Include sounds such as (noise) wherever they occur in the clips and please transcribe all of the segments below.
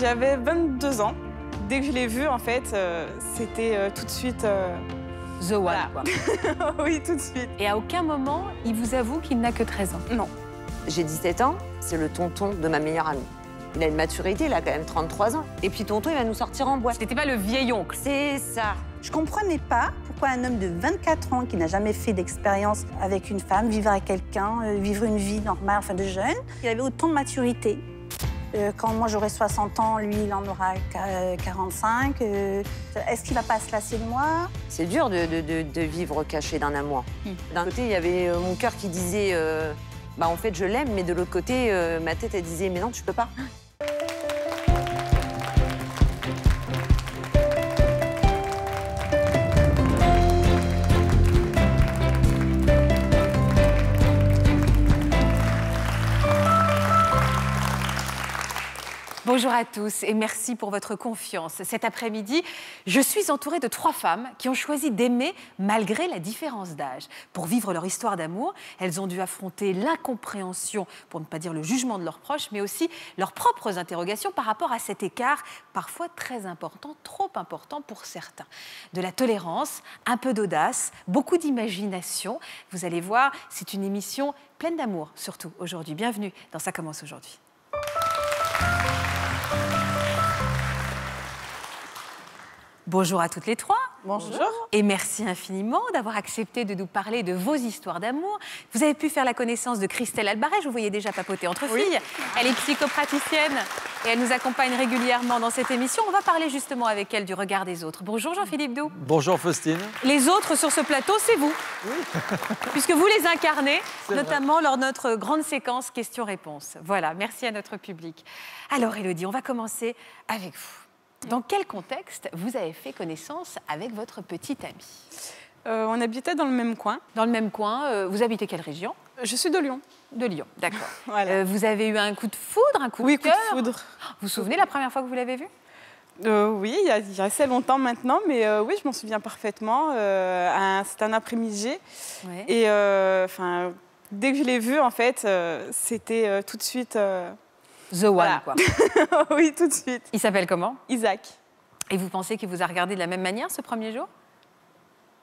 J'avais 22 ans. Dès que je l'ai vu, en fait, euh, c'était euh, tout de suite... Euh, The One, (laughs) oui, tout de suite. Et à aucun moment, il vous avoue qu'il n'a que 13 ans Non. J'ai 17 ans, c'est le tonton de ma meilleure amie. Il a une maturité, il a quand même 33 ans. Et puis tonton, il va nous sortir en boîte. C'était pas le vieil oncle. C'est ça. Je comprenais pas pourquoi un homme de 24 ans qui n'a jamais fait d'expérience avec une femme, vivre avec elle euh, vivre une vie normale, enfin de jeune, il avait autant de maturité. Euh, quand moi j'aurai 60 ans, lui il en aura qua- 45. euh, Est-ce qu'il va pas se lasser de moi? C'est dur de, de- de- de vivre caché d'un amour. D'un côté, il y avait mon cœur qui disait, euh, bah en fait, je l'aime, mais de l'autre côté, euh, ma tête, elle disait, mais non, tu peux pas. Bonjour à tous et merci pour votre confiance. Cet après-midi, je suis entourée de trois femmes qui ont choisi d'aimer malgré la différence d'âge. Pour vivre leur histoire d'amour, elles ont dû affronter l'incompréhension, pour ne pas dire le jugement de leurs proches, mais aussi leurs propres interrogations par rapport à cet écart parfois très important, trop important pour certains. De la tolérance, un peu d'audace, beaucoup d'imagination. Vous allez voir, c'est une émission pleine d'amour, surtout aujourd'hui. Bienvenue dans Ça commence aujourd'hui. Bonjour à toutes les trois. Bonjour. Et merci infiniment d'avoir accepté de nous parler de vos histoires d'amour. Vous avez pu faire la connaissance de Christelle Albaret, je vous voyais déjà papoter entre filles. Elle est psychopraticienne et elle nous accompagne régulièrement dans cette émission. On va parler justement avec elle du regard des autres. Bonjour Jean-Philippe Doux. Bonjour Faustine. Les autres sur ce plateau, c'est vous. (laughs) Puisque vous les incarnez, vrai. notamment lors de notre grande séquence questions-réponses. Voilà, merci à notre public. Alors Elodie, on va commencer avec vous. Dans quel contexte vous avez fait connaissance avec votre petite amie Euh, on habitait dans le même coin. Dans le même coin, euh, vous habitez quelle région? Je suis de Lyon. De Lyon, d'accord. (laughs) Voilà. Euh, vous avez eu un coup de foudre, un coup oui, de coup de foudre. Vous vous souvenez la première fois que vous l'avez vu? Euh, oui, il y, a, il y a assez longtemps maintenant, mais oui, je m'en souviens parfaitement. C'était un après-midi. Ouais. Et enfin, dès que je l'ai vu, en fait, c'était tout de suite. The One, Voilà. quoi. (laughs) oui, tout de suite. Il s'appelle comment? Isaac. Et vous pensez qu'il vous a regardé de la même manière ce premier jour?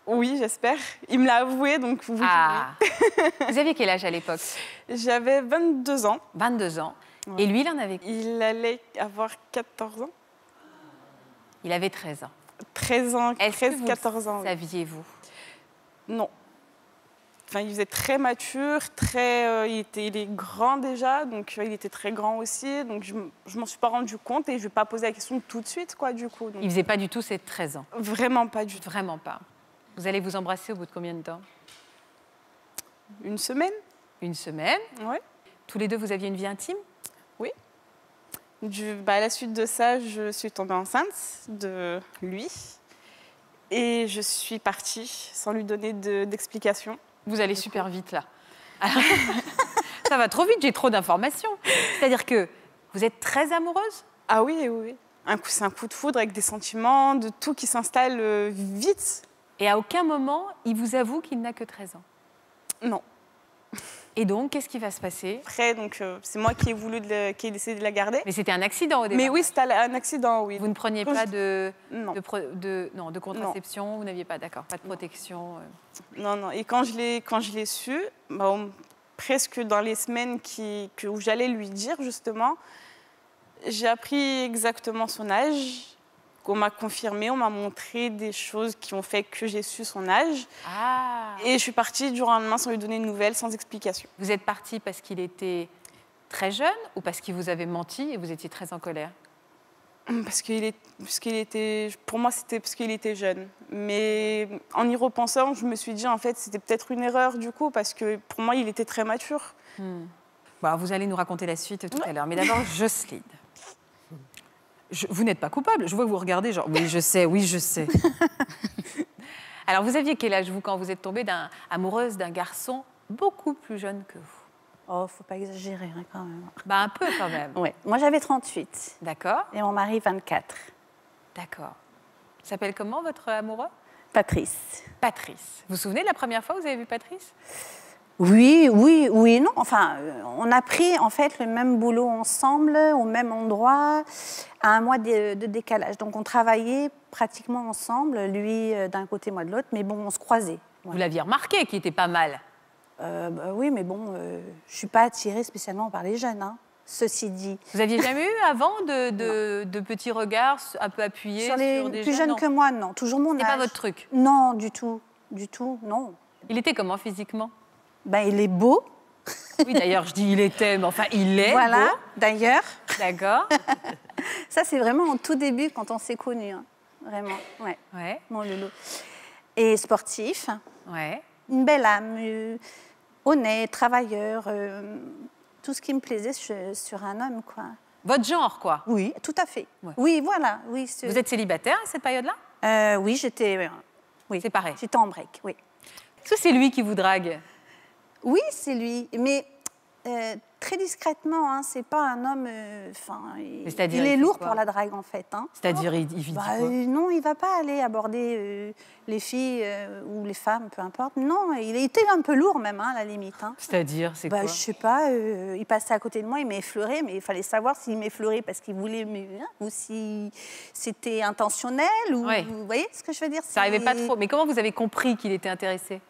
Oui, j'espère. Il me l'a avoué, donc vous. Ah Vous aviez quel âge à l'époque? J'avais 22 ans. 22 ans. Ouais. Et lui, il en avait Il allait avoir 14 ans. Il avait 13 ans. 13 ans, Est-ce que 13, vous 14 ans. oui. saviez-vous? Non. Enfin, il faisait très mature, très, euh, il, était, il est grand déjà, donc euh, il était très grand aussi. Donc je, je m'en suis pas rendu compte et je vais pas poser la question tout de suite, quoi, du coup. Donc, Il faisait pas du tout ses 13 ans. Vraiment pas du tout. Vraiment pas. Vous allez vous embrasser au bout de combien de temps? Une semaine, Une semaine. ouais. Tous les deux, vous aviez une vie intime? Du, bah, à la suite de ça, je suis tombée enceinte de lui et je suis partie sans lui donner de- d'explication. Vous allez super vite là. (laughs) Ça va trop vite, j'ai trop d'informations. C'est-à-dire que vous êtes très amoureuse? Ah oui, oui, oui. Un coup, c'est un coup de foudre avec des sentiments, de tout qui s'installe euh, vite. et à aucun moment il vous avoue qu'il n'a que 13 ans? Non. Et donc, qu'est-ce qui va se passer Après, donc euh, c'est moi qui ai voulu, de qui ai décidé de la garder. Mais c'était un accident au départ. Mais oui, c'était un accident, oui. Vous ne preniez Quand pas je- de, Non. de, pro- de- non, de contraception, vous n'aviez pas, d'accord, pas de protection. euh. Non, non. Et quand je l'ai, quand je l'ai su, bah, on- presque dans les semaines qui, que, où j'allais lui dire justement, j'ai appris exactement son âge. Qu'on m'a confirmé, on m'a montré des choses qui ont fait que j'ai su son âge. Ah Et je suis partie du jour au lendemain sans lui donner de nouvelles, sans explication. Vous êtes parti parce qu'il était très jeune ou parce qu'il vous avait menti et vous étiez très en colère? Parce qu'il est, parce qu'il était, pour moi, c'était parce qu'il était jeune. Mais en y repensant, je me suis dit, en fait, c'était peut-être une erreur du coup, parce que pour moi, il était très mature. Bon, vous allez nous raconter la suite tout à l'heure. Mais d'abord, (laughs) Jocelyne. Je- vous n'êtes pas coupable. Je vois que vous regardez, genre, oui, je sais, oui, je sais. (laughs) Alors, vous aviez quel âge, vous, quand vous êtes tombée d'un- amoureuse d'un garçon beaucoup plus jeune que vous? Oh, faut pas exagérer hein, quand même. Bah, un peu quand même. Ouais. Moi, j'avais 38 D'accord, et mon mari 24. d'accord. S'appelle comment votre amoureux? Patrice. Patrice. Vous vous souvenez de la première fois que vous avez vu Patrice? Oui, oui, oui et non. Enfin, euh, on a pris en fait le même boulot ensemble, au même endroit, à un mois de, de décalage. Donc on travaillait pratiquement ensemble, lui euh, d'un côté, moi de l'autre, mais bon, on se croisait. Vous l'aviez remarqué qui était pas mal. Euh, bah oui, mais bon, euh, je suis pas attirée spécialement par les jeunes. hein. Ceci dit, Vous aviez jamais eu (laughs) avant de, de- de petits regards un peu appuyés sur les des plus jeunes non. que moi, non. Toujours mon C'est âge. pas votre truc. Non, du tout, du tout, non. Il était comment physiquement? Ben, il est beau, Oui, d'ailleurs, je dis il était, mais enfin, il est. voilà. D'ailleurs, D'accord. (laughs) ça c'est vraiment au tout début quand on s'est connus, hein. vraiment. Ouais, Ouais, mon loulou. Et sportif, ouais. une belle âme, euh, honnête, travailleur, euh, tout ce qui me plaisait sur, sur un homme, quoi. Votre genre, quoi. Oui, tout à fait. Ouais. Oui, voilà. Oui, ce- Vous êtes célibataire à cette période-là? Euh, oui, j'étais. oui, C'est pareil. J'étais en break, oui. Est-ce que c'est lui qui vous drague? Oui, c'est lui, mais euh, très discrètement. Hein, c'est pas un homme. euh, Enfin, il, il il est lourd pour la drague en fait. Hein. C'est-à-dire, il, il dit Bah, quoi euh, non, il va pas aller aborder les filles ou les femmes, peu importe. Non, il était un peu lourd même, hein, à la limite. Hein. C'est-à-dire, c'est Bah, quoi je sais pas, il passait à côté de moi, il m'effleurait, mais il fallait savoir s'il m'effleurait parce qu'il voulait hein, ou si c'était intentionnel, ou Ouais. vous voyez ce que je veux dire Ça arrivait pas trop. Mais comment vous avez compris qu'il était intéressé?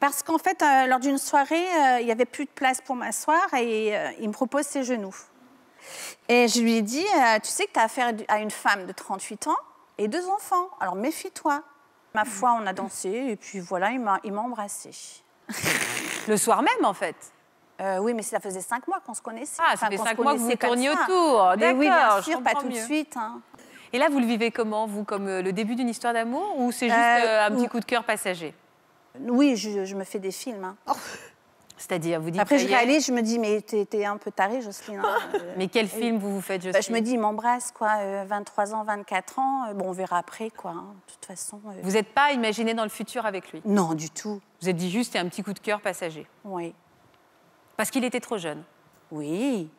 Parce qu'en fait, euh, lors d'une soirée, euh, il n'y avait plus de place pour m'asseoir et euh, il me propose ses genoux. Et je lui ai dit, tu sais que tu as affaire à une femme de 38 ans et deux enfants, alors méfie-toi. Ma foi, on a dansé et puis voilà, il m'a embrassée. (laughs) Le soir même, en fait. Euh, oui, mais ça faisait cinq mois qu'on se connaissait. Ah, ça Enfin, fait cinq mois que vous tourniez autour. Mais oui, bien D'accord, sûr, pas tout de suite. hein. Et là, vous le vivez comment, vous Comme le début d'une histoire d'amour ou c'est juste Euh, un petit ou- coup de cœur passager? Oui, je, je me fais des films. hein. C'est-à-dire, vous dites. Après, je réalise, je me dis, mais t'es un peu tarée, Jocelyne. hein. (laughs) Mais quel film vous vous faites, je Bah, je me dis, il m'embrasse, quoi, euh, 23 ans, 24 ans. euh, bon, on verra après, quoi. hein, De toute façon. euh. Vous n'êtes pas imaginé dans le futur avec lui? Non, du tout. Vous êtes dit juste, c'est un petit coup de cœur passager. Oui. Parce qu'il était trop jeune. Oui.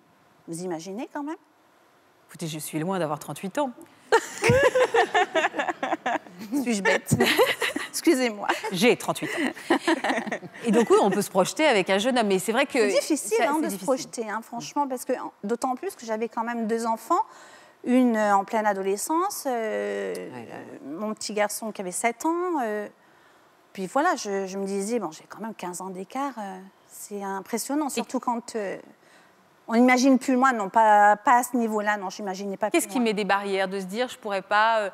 Vous imaginez quand même? Écoutez, je suis loin d'avoir 38 ans. (laughs) Suis-je bête? (laughs) Excusez-moi. J'ai 38 ans. (laughs) Et donc, oui, on peut se projeter avec un jeune homme. Mais c'est vrai que. C'est difficile ça, hein, de se projeter, hein, franchement, parce que d'autant plus que j'avais quand même deux enfants. Une euh, en pleine adolescence, euh, mon petit garçon qui avait 7 ans. euh, puis voilà, je, je me disais, bon, j'ai quand même 15 ans d'écart. c'est impressionnant, surtout quand on n'imagine plus loin, non, pas, pas à ce niveau-là, non, je n'imaginais pas Qu'est-ce qui met des barrières de se dire, je pourrais pas.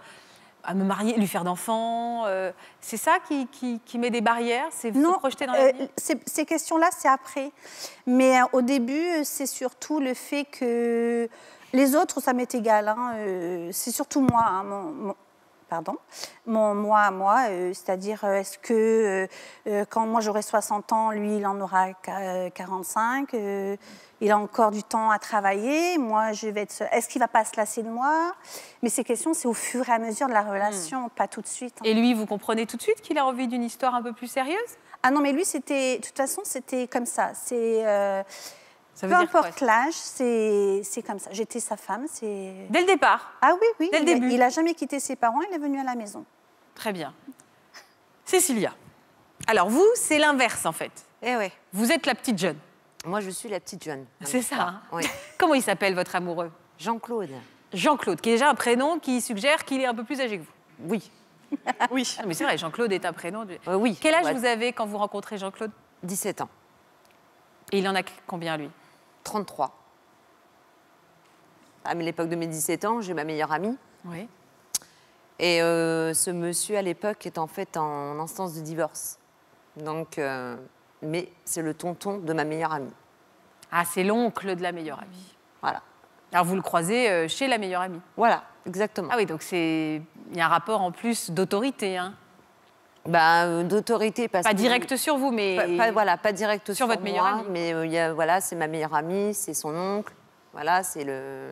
À me marier, lui faire d'enfants, euh, c'est ça qui, qui- qui met des barrières, c'est se projeter dans euh, ces, questions-là, c'est après. Mais euh, au début, c'est surtout le fait que les autres, ça m'est égal. hein, euh, c'est surtout moi, hein, mon, mon- pardon, mon moi à moi. euh, C'est-à-dire, euh, est-ce que euh, quand moi j'aurai 60 ans, lui, il en aura qua- 45 euh, il a encore du temps à travailler. Moi, je vais être. Est-ce qu'il va pas se lasser de moi? Mais ces questions, c'est au fur et à mesure de la relation, pas tout de suite. hein. Et lui, vous comprenez tout de suite qu'il a envie d'une histoire un peu plus sérieuse? Ah non, mais lui, c'était. De toute façon, c'était comme ça. C'est. euh, Ça peu dire importe l'âge, c'est c'est comme ça. J'étais sa femme, c'est. Dès le départ Ah oui, oui. Dès le il, début. il a jamais quitté ses parents, il est venu à la maison. Très bien. Cécilia. Alors vous, c'est l'inverse en fait. Eh ouais. Vous êtes la petite jeune. Moi, je suis la petite jeune. C'est ça. hein Oui. (laughs) Comment il s'appelle votre amoureux? Jean-Claude. Jean-Claude, qui est déjà un prénom qui suggère qu'il est un peu plus âgé que vous. Oui. (laughs) Oui. Ah, mais c'est vrai, Jean-Claude est un prénom. de- Euh, oui. Quel âge Ouais, vous avez quand vous rencontrez Jean-Claude? 17 ans. Et il en a combien lui? 33. À l'époque de mes 17 ans, j'ai ma meilleure amie. Oui. Et euh, ce monsieur, à l'époque, est en fait en instance de divorce. Donc, euh, mais c'est le tonton de ma meilleure amie. Ah, c'est l'oncle de la meilleure amie. Voilà. Alors vous le croisez euh, chez la meilleure amie. Voilà, exactement. Ah oui, donc c'est il y a un rapport en plus d'autorité, hein. Bah, euh, d'autorité Pas que- direct sur vous, mais Pas, pas- voilà, pas direct sur, votre meilleure amie. mais euh, il y a, voilà, c'est ma meilleure amie, c'est son oncle. Voilà, c'est le.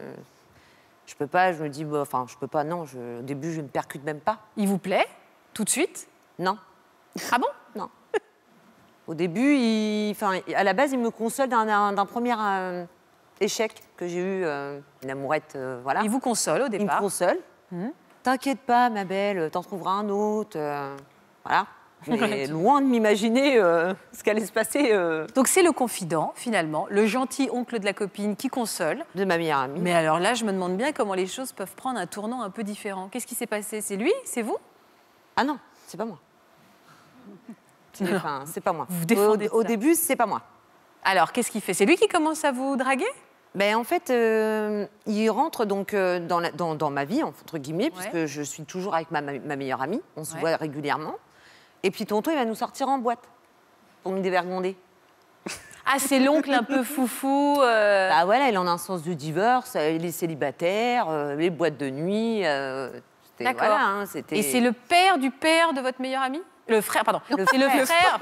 Je peux pas, je me dis, bah, enfin, je peux pas, non, je- au début, je ne percute même pas. il vous plaît tout de suite? Non, Ah bon? Non. Au début, il, enfin, à la base, il me console d'un- premier euh, échec que j'ai eu, euh, une amourette, voilà. Il vous console au Il me départ. console. Mhm. T'inquiète pas, ma belle, t'en trouveras un autre. Voilà. (laughs) Mais loin de m'imaginer euh, ce qu'allait se passer euh, Donc c'est le confident, finalement, le gentil oncle de la copine qui console. de ma meilleure amie. Mais alors là, je me demande bien comment les choses peuvent prendre un tournant un peu différent. Qu'est-ce qui s'est passé? C'est lui? C'est vous? Ah non, c'est pas moi. (laughs) C'est enfin, pas moi. Vous Au, défendez au ça. début, c'est pas moi. Alors, qu'est-ce qu'il fait? C'est lui qui commence à vous draguer? Ben, en fait, euh, il rentre donc euh, dans, la- dans- dans ma vie, entre guillemets, puisque je suis toujours avec ma, ma meilleure amie. On se Ouais. voit régulièrement. Et puis, tonton, il va nous sortir en boîte pour nous dévergonder. (laughs) Ah, c'est l'oncle un peu foufou. euh, Bah voilà, il en a un sens du divorce, euh, il est célibataire, euh, les boîtes de nuit. euh, D'accord. voilà, hein, Et c'est le père du père de votre meilleur ami? Le frère, pardon. C'est le frère.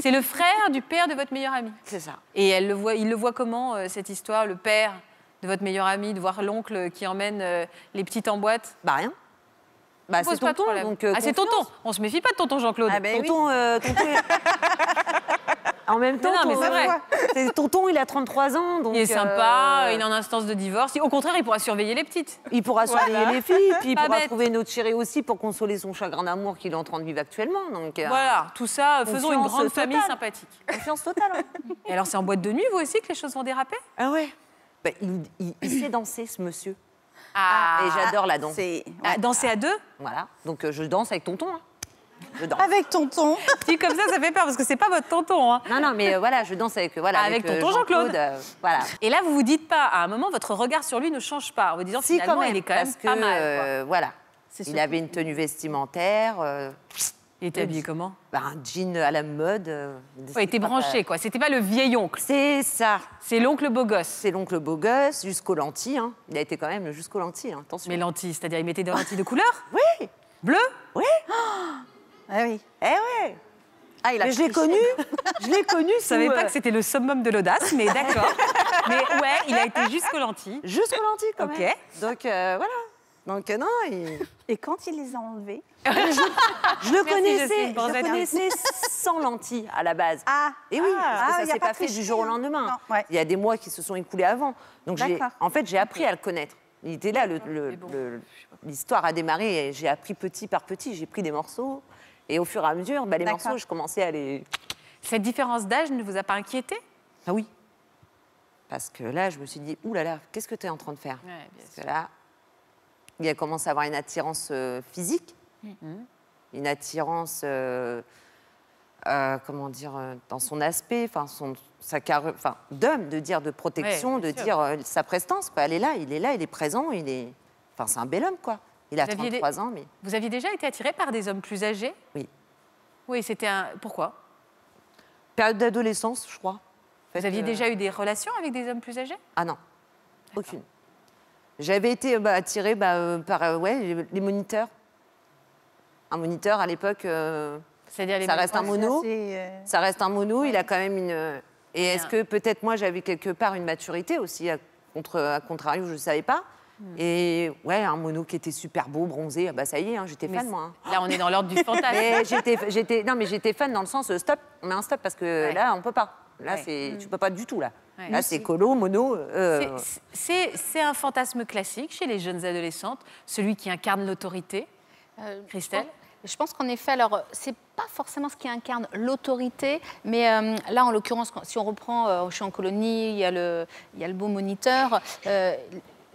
C'est le frère du père de votre meilleur ami. C'est ça. Et elle le voit, il le voit comment euh, cette histoire, le père de votre meilleur ami, de voir l'oncle qui emmène les petites en boîte? Bah rien. Bah Pose c'est tonton, donc euh, ah, c'est tonton. On se méfie pas de tonton Jean-Claude. Ah ben oui. Tonton, euh, tonton, il- (laughs) En même temps, non, mais c'est vrai. c'est- tonton, il a 33 ans, donc... il est sympa, euh, il est en instance de divorce. Au contraire, il pourra surveiller les petites. Il pourra surveiller les filles, puis il Pas pourra bête. trouver une autre chérie aussi pour consoler son chagrin d'amour qu'il est en train de vivre actuellement. Donc, euh, Voilà, tout ça, faisons une grande totale. famille sympathique. confiance totale. hein. Et alors, c'est en boîte de nuit, vous aussi, que les choses vont déraper? Ah ouais Bah, il, il- il sait danser, ce monsieur. Ah, Et j'adore la danse. Ah, danser à deux Voilà. Donc, euh, je danse avec tonton. hein. Je danse. avec tonton. (laughs) Dit comme ça, ça fait peur parce que c'est pas votre tonton. hein. Non, non, mais euh, voilà, je danse avec, euh, voilà, Avec tonton Jean-Claude. voilà. Et là, vous vous dites pas, à un moment, votre regard sur lui ne change pas, en vous disant Si, finalement, quand même, il est quand même parce que, pas mal. quoi. voilà. Il avait une tenue vestimentaire, Il était habillé comment? Bah, un jean à la mode. euh, Il était pas- branché, quoi. C'était pas le vieil oncle. C'est ça. C'est l'oncle beau gosse. C'est l'oncle beau gosse jusqu'aux lentilles. hein. Il a été quand même jusqu'aux lentilles, hein. attention. Mais lentilles, c'est-à-dire il mettait des lentilles de couleur? (laughs) Oui, Bleu? Ah oui. eh ouais. Ah, il a Mais je l'ai connu, (laughs) je l'ai connu Je savais pas euh, que c'était le summum de l'audace, mais d'accord. (laughs) mais ouais, il a été jusqu'aux lentilles. jusqu'aux lentilles quand Ok. même. Donc euh, voilà. Donc euh, non, il- Et quand il les a enlevés (laughs) je le Merci, connaissais, je le connaissais sans lentilles à la base. Ah Et oui, ah, parce que ah, ça s'est pas fait du jour au lendemain. Non, ouais. Il y a des mois qui se sont écoulés avant. Donc en fait, j'ai appris à le connaître. Il était là, bon. l'histoire a démarré et j'ai appris petit par petit. J'ai pris des morceaux et au fur et à mesure, bah, les morceaux, je commençais à les. Cette différence d'âge ne vous a pas inquiété? Ah oui. Parce que là, je me suis dit, ouh là là, qu'est-ce que tu es en train de faire? Ouais, bien Parce que là, il a commencé à avoir une attirance euh, physique, une attirance, euh, euh, comment dire, dans son aspect, enfin, son, sa carrure, enfin, d'homme, de dire de protection, Ouais, de sûr. dire euh, sa prestance, quoi. Elle est là, il est là, il est présent, il est, enfin, c'est un bel homme, quoi. Il a Vous aviez des- 33 ans, mais Vous aviez déjà été attiré par des hommes plus âgés? Oui. Oui, c'était un. Pourquoi? Période d'adolescence, je crois. Vous aviez déjà eu des relations avec des hommes plus âgés? Ah non, aucune. J'avais été bah, attirée bah, euh, par euh, ouais, les- moniteurs. Un moniteur à l'époque, euh, ça reste un mono. Ça reste un mono, il a quand même une. Et est-ce que peut-être moi j'avais quelque part une maturité aussi, à, contre, à contrario, je ne savais pas. Hmm. Et ouais, un mono qui était super beau, bronzé, ah bah ça y est, hein, j'étais fan moi. hein. Là, on est dans l'ordre du fantasme. (laughs) J'étais, non mais j'étais fan dans le sens stop, on met un stop parce que Ouais. là on peut pas. Là Ouais. c'est, tu peux pas du tout là. Ouais. Là c'est colo, mono. euh, C'est- un fantasme classique chez les jeunes adolescentes, celui qui incarne l'autorité. Euh, Christelle Je pense qu'en effet, alors, c'est pas forcément ce qui incarne l'autorité, mais euh, là, en l'occurrence, si on reprend, euh, je suis en colonie, il y a le, il y a le beau moniteur. euh,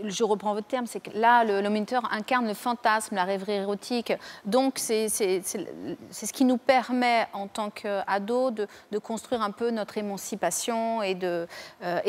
je reprends votre terme, c'est que là, le, le moniteur incarne le fantasme, la rêverie érotique. Donc, c'est ce qui nous permet, en tant qu'ados, de, de construire un peu notre émancipation et euh,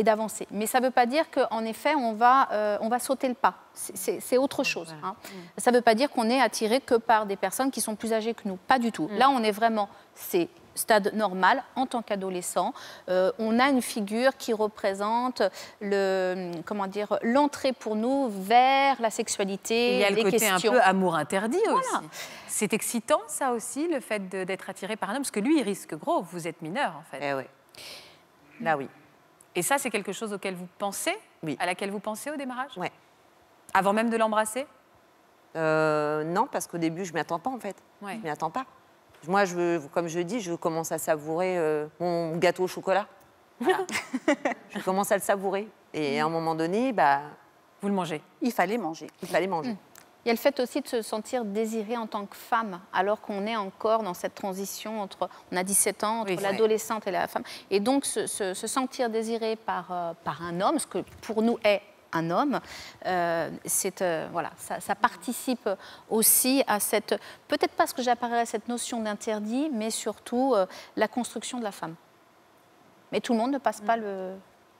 d'avancer. Mais ça ne veut pas dire qu'en effet, on va, euh, on va sauter le pas. C'est- autre chose. hein. Ça ne veut pas dire qu'on est attiré que par des personnes qui sont plus âgées que nous. Pas du tout. Là, on est vraiment, c'est stade normal en tant qu'adolescent. Euh, on a une figure qui représente le, comment dire, l'entrée pour nous vers la sexualité, Il y a le les côté questions. un peu amour interdit Voilà. aussi. C'est excitant, ça aussi, le fait d'être attiré par un homme, parce que lui, il risque gros. Vous êtes mineur, en fait. Eh ouais. Là oui. Et ça, c'est quelque chose auquel vous pensez Oui. À laquelle vous pensez au démarrage? Ouais. Avant même de l'embrasser? Euh, non, parce qu'au début, je m'y attends pas en fait. Ouais. Je m'y attends pas. Moi, je veux, comme je dis, je commence à savourer euh, mon gâteau au chocolat. Voilà. (laughs) je commence à le savourer. Et à un moment donné, bah, Vous le mangez Il fallait manger. il fallait manger. Il y a le fait aussi de se sentir désiré en tant que femme, alors qu'on est encore dans cette transition entre, on a 17 ans, entre Oui, l'adolescente et la femme. Et donc se, se- se sentir désiré par, euh, par un homme, ce que pour nous est un homme, euh, c'est euh, voilà, ça, ça participe aussi à cette, peut-être pas ce que j'appellerais cette notion d'interdit, mais surtout euh, la construction de la femme. Mais tout le monde ne passe pas le,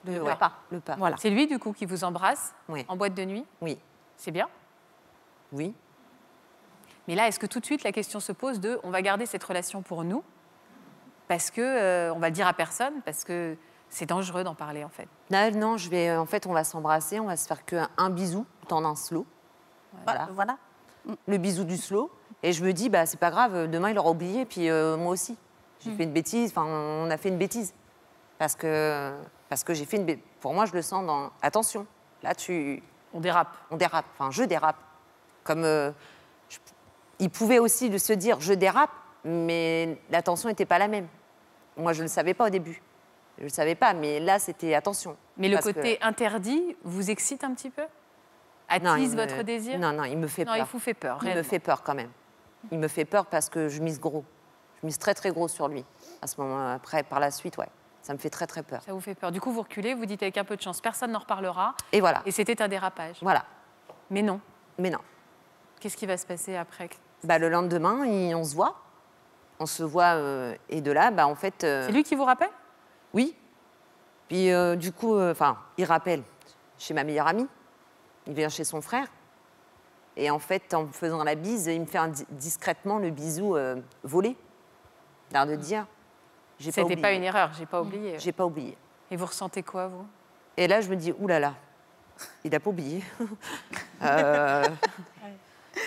Le, le ouais, pas. le pas. Voilà. C'est lui, du coup, qui vous embrasse Oui. en boîte de nuit. Oui, C'est bien. oui. Mais là, est-ce que tout de suite la question se pose de on va garder cette relation pour nous parce que euh, on va le dire à personne parce que c'est dangereux d'en parler en fait. Là, non, je vais, en fait, on va s'embrasser, on va se faire qu'un un bisou, dans un slow. Voilà. Voilà. le bisou du slow. Et je me dis, bah, c'est pas grave, demain il aura oublié, puis euh, moi aussi. J'ai fait une bêtise, enfin, on a fait une bêtise. Parce que, parce que j'ai fait une bêtise. Pour moi, je le sens dans. Attention, là, tu. On dérape. On dérape. Enfin, je dérape. Comme. euh, je- il pouvait aussi se dire, je dérape, mais l'attention n'était pas la même. Moi, je ne le savais pas au début. Je ne le savais pas, mais là, c'était attention. Mais le que- côté interdit vous excite un petit peu? Non, Attise me- votre désir? Non, non, il me fait Non, peur. il vous fait peur. Il me fait peur quand même. Il me fait peur parce que je mise gros. Je mise très très gros sur lui. À ce moment après, par la suite, ouais. Ça me fait très très peur. Ça vous fait peur. Du coup, vous reculez, vous dites avec un peu de chance, personne n'en reparlera. Et voilà. Et c'était un dérapage. Voilà. Mais non. Mais non. Qu'est-ce qui va se passer après Bah, le lendemain, on se voit. On se voit. euh, et de là, bah, en fait. euh, C'est lui qui vous rappelle? Oui. Puis euh, du coup, euh, enfin, il rappelle chez ma meilleure amie. Il vient chez son frère. Et en fait, en me faisant la bise, il me fait un discrètement le bisou euh, volé. L'air de dire. J'ai pas C'était pas une erreur, j'ai pas oublié. J'ai pas oublié. Et vous ressentez quoi, vous? Et là, je me dis, oulala, il n'a pas oublié. (laughs) Euh,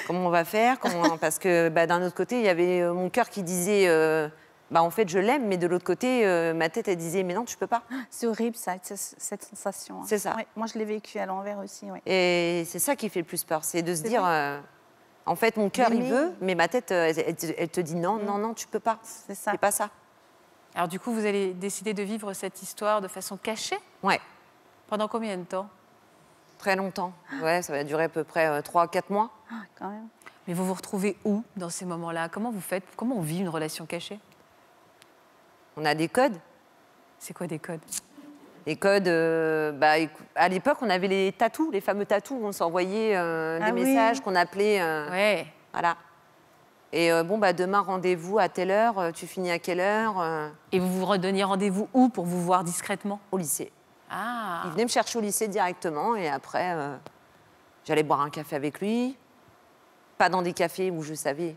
comment on va faire? Comment- Parce que bah, d'un autre côté, il y avait mon cœur qui disait, euh, bah, en fait, je l'aime, mais de l'autre côté, euh, ma tête, elle disait, mais non, tu peux pas. C'est horrible, ça, cette sensation. hein. C'est ça. Ouais, moi, je l'ai vécu à l'envers aussi. ouais. Et c'est ça qui fait le plus peur, c'est de se dire, euh, en fait, mon cœur, il D'aimer. veut, mais ma tête, euh, elle, elle te- elle te dit, non, non, non, tu peux pas. C'est ça. C'est pas ça. Alors du coup, vous allez décider de vivre cette histoire de façon cachée? Ouais, Pendant combien de temps? Très longtemps. Ouais, ça va durer à peu près 3-4 mois. Ah, quand même. Mais vous vous retrouvez où dans ces moments-là? Comment vous faites? Comment on vit une relation cachée? On a des codes. C'est quoi des codes? Les codes, euh, bah, à l'époque, on avait les tatous, les fameux tatous où on s'envoyait euh, des Ah oui. messages qu'on appelait. euh, Ouais. Voilà. Et euh, bon, bah, demain, rendez-vous à telle heure, euh, tu finis à quelle heure Et vous vous redonniez rendez-vous où pour vous voir discrètement? Au lycée. Ah Il venait me chercher au lycée directement et après, j'allais boire un café avec lui. Pas dans des cafés où je savais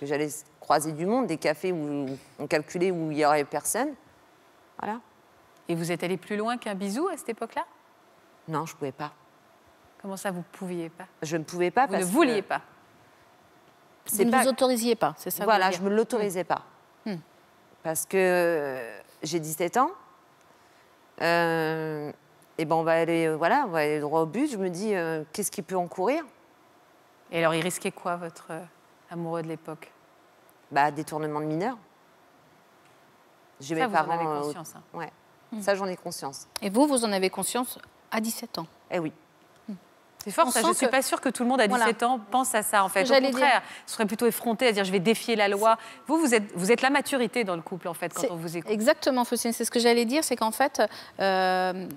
que j'allais croiser du monde, des cafés où on calculait où il y aurait personne. Voilà. Et vous êtes allé plus loin qu'un bisou à cette époque-là? Non, je pouvais pas. Comment ça, vous ne pouviez pas? Je ne pouvais pas Vous parce ne que vouliez pas Vous ne pas- vous autorisiez pas, c'est ça Voilà, je voulez me l'autorisais pas. Hmm. Parce que euh, j'ai 17 ans. Euh, et ben on va aller, euh, voilà, on va aller droit au but. Je me dis, euh, qu'est-ce qui peut en courir? Et alors, il risquait quoi, votre amoureux de l'époque? Bah, détournement de mineurs. J'ai mes vous en parents. avez euh, conscience. hein. ouais. Ça, j'en ai conscience. Et vous, vous en avez conscience à 17 ans? Eh oui. C'est fort, On ça. Je ne suis que- pas sûre que tout le monde à Voilà. 17 ans pense à ça, en fait. Au J'allais contraire, serait plutôt effronté à dire je vais défier la loi. Vous, vous êtes, vous êtes la maturité dans le couple, en fait, quand on vous écoute. Exactement, Faustine. C'est ce que j'allais dire, c'est qu'en fait, euh,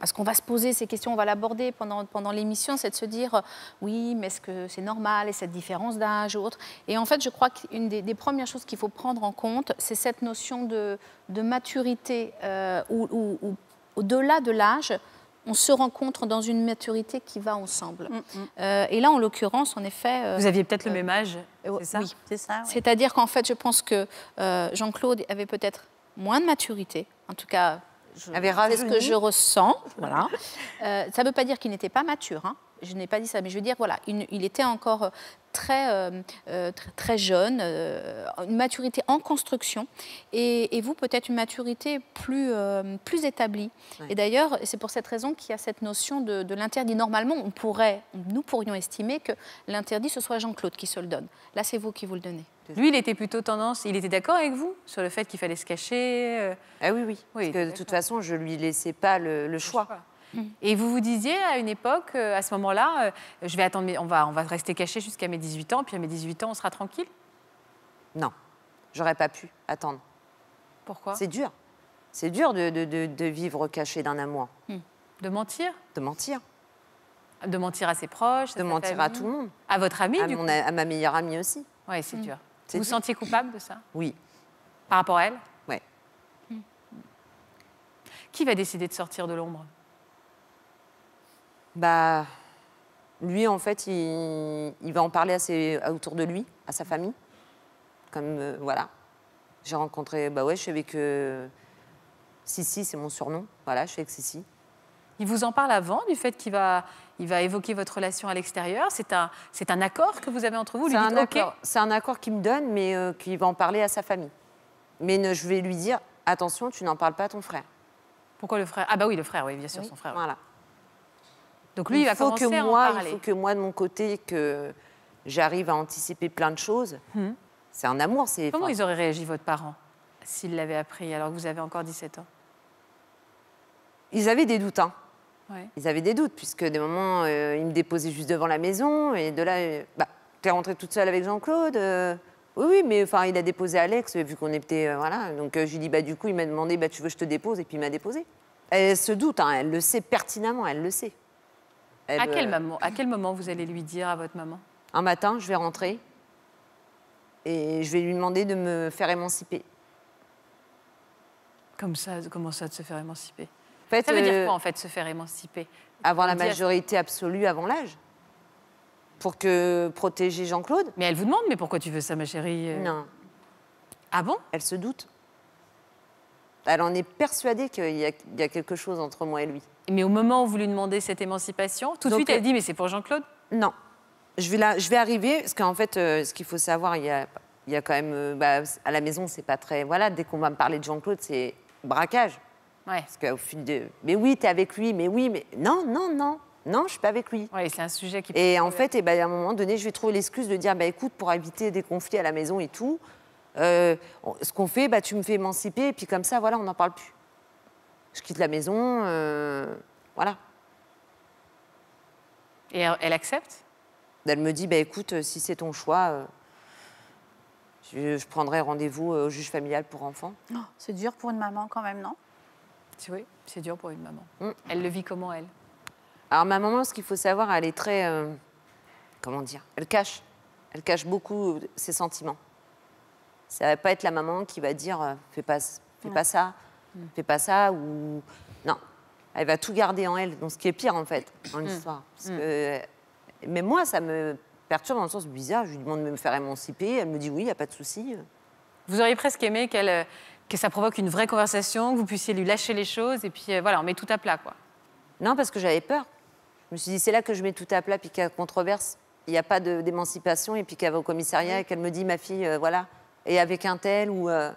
parce qu'on va se poser ces questions, on va l'aborder pendant, pendant l'émission, c'est de se dire, euh, oui, mais est-ce que c'est normal, et cette différence d'âge ou autre Et en fait, je crois qu'une des, des premières choses qu'il faut prendre en compte, c'est cette notion de, de maturité, euh, où, où- où, au-delà de l'âge, on se rencontre dans une maturité qui va ensemble. Euh, et là, en l'occurrence, en effet... euh, Vous aviez peut-être le même âge, c'est ça? oui. C'est ça. C'est-à-dire qu'en fait, je pense que Jean-Claude avait peut-être moins de maturité. En tout cas, c'est ce que je ressens. Voilà. Euh, ça ne veut pas dire qu'il n'était pas mature. hein. Je n'ai pas dit ça, mais je veux dire, voilà, il, il était encore euh, très, euh, très, très jeune, euh, une maturité en construction, et, et vous peut-être une maturité plus, plus établie. Et d'ailleurs, c'est pour cette raison qu'il y a cette notion de, de l'interdit. Normalement, on pourrait, nous pourrions estimer que l'interdit, ce soit Jean-Claude qui se le donne. Là, c'est vous qui vous le donnez. Lui, il était plutôt tendance. Il était d'accord avec vous sur le fait qu'il fallait se cacher. euh, Ah oui, oui. Oui, Parce que de toute façon, je lui laissais pas le, le choix. Et vous vous disiez à une époque, euh, à ce moment-là, euh, je vais attendre, on va, on va rester caché jusqu'à mes 18 ans, puis à mes 18 ans, on sera tranquille? Non, j'aurais pas pu attendre. Pourquoi? C'est dur. C'est dur de, de- de- de vivre caché d'un amour, De mentir? De mentir, De mentir à ses proches de mentir à tout le monde, À votre ami, à, du mon coup? a- à ma meilleure amie aussi. Oui, c'est dur. Vous vous sentiez coupable de ça? Oui, Par rapport à elle? Ouais. Qui va décider de sortir de l'ombre? Bah, lui, en fait, il, il va en parler à ses, à- autour de lui, à sa famille. Comme, euh, voilà. J'ai rencontré, bah ouais, je suis avec euh, Sissi, c'est mon surnom. Voilà, je suis avec Sissi. Il vous en parle avant du fait qu'il va, il va évoquer votre relation à l'extérieur C'est un, c'est un accord que vous avez entre vous C'est un, dites, OK. accord, c'est un accord qu'il me donne, mais euh, qu'il va en parler à sa famille. Mais ne- je vais lui dire, attention, tu n'en parles pas à ton frère. Pourquoi le frère? Ah bah oui, le frère, oui, bien sûr, son frère. Voilà. Donc lui, il, va faut commencer que à en moi, parler. Il faut que moi, de mon côté, que j'arrive à anticiper plein de choses. Hmm. C'est un amour. C'est, Comment ils auraient réagi, votre parent, s'ils l'avaient appris alors que vous avez encore 17 ans? Ils avaient des doutes. Hein. Ouais. Ils avaient des doutes, puisque des moments, euh, ils me déposaient juste devant la maison, et de là, euh, bah, t'es rentrée toute seule avec Jean-Claude euh, Oui, oui, mais enfin, il a déposé Alex, vu qu'on était, euh, voilà. Donc, je lui dis, bah, du coup, il m'a demandé, bah, tu veux que je te dépose, et puis il m'a déposé. Elle se doute, hein, elle le sait pertinemment, elle le sait. Elle, À quel, moment, à quel moment vous allez lui dire à votre maman? Un matin, je vais rentrer, et je vais lui demander de me faire émanciper. Comme ça, comment ça de se faire émanciper? Fait, Ça veut dire euh, quoi en fait, se faire émanciper? Avoir la à- majorité absolue avant l'âge. Pour que protéger Jean-Claude Mais elle vous demande, mais pourquoi tu veux ça, ma chérie euh? Non. Ah bon? Elle se doute. Elle en est persuadée qu'il y, a- il y a quelque chose entre moi et lui. Mais au moment où vous lui demandez cette émancipation, tout de suite euh, elle dit, mais c'est pour Jean-Claude? Non. Je vais, là, je vais arriver, parce qu'en fait, euh, ce qu'il faut savoir, il y a, il y a quand même. euh, bah, à la maison, c'est pas très. Voilà, dès qu'on va me parler de Jean-Claude, c'est braquage. Ouais. Parce qu'au fil de. Mais oui, t'es avec lui, mais oui, mais. Non, non, non. Non, je suis pas avec lui. Ouais, c'est un sujet qui. Et en fait, eh ben, à un moment donné, je vais trouver l'excuse de dire bah, écoute, pour éviter des conflits à la maison et tout, euh, ce qu'on fait, bah, tu me fais émanciper, et puis comme ça, voilà, on n'en parle plus. Je quitte la maison, euh, voilà. Et elle, accepte? Elle me dit bah, écoute, si c'est ton choix, euh, je, je prendrai rendez-vous au juge familial pour enfants. Oh, c'est dur pour une maman quand même, non? Oui, c'est dur pour une maman. Mm. Elle le vit comment, elle? Alors, ma maman, ce qu'il faut savoir, elle est très. euh, comment dire Elle cache. Elle cache beaucoup euh, ses sentiments. Ça va pas être la maman qui va dire euh, fais pas, fais pas ça, fais pas ça, ou. Non. Elle va tout garder en elle. Donc, ce qui est pire, en fait, l'histoire. Parce que- Mais moi, ça me perturbe dans le sens bizarre. Je lui demande de me faire émanciper. Elle me dit oui, il n'y a pas de souci. Vous auriez presque aimé qu'elle, que ça provoque une vraie conversation, que vous puissiez lui lâcher les choses, et puis euh, voilà, on met tout à plat, quoi. Non, parce que j'avais peur. Je me suis dit, c'est là que je mets tout à plat, puis a controverse. Il n'y a pas d'émancipation, et puis qu'elle va au commissariat et qu'elle me dit, ma fille, euh, voilà, et avec un tel, ou. euh,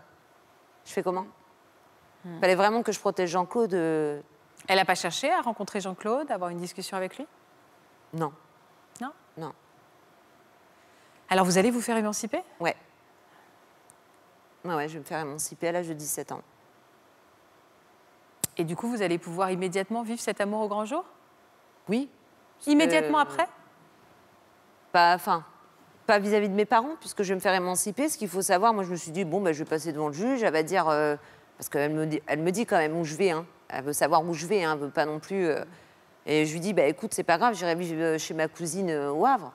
je fais comment? Il fallait vraiment que je protège Jean-Claude. Elle n'a pas cherché à rencontrer Jean-Claude, à avoir une discussion avec lui? Non. Non? Non. Alors vous allez vous faire émanciper? Ouais. Ouais, ouais, je vais me faire émanciper à l'âge de 17 ans. Et du coup, vous allez pouvoir immédiatement vivre cet amour au grand jour? Oui. Immédiatement après? Pas, enfin, pas vis-à-vis de mes parents, puisque je vais me faire émanciper. Ce qu'il faut savoir, moi, je me suis dit, bon, ben, je vais passer devant le juge, elle va dire. euh, parce qu'elle me, dit- elle me dit quand même où je vais. Hein. Elle veut savoir où je vais, hein, elle veut pas non plus. euh, et je lui dis, bah, écoute, c'est pas grave, j'irai vivre euh, chez ma cousine au Havre.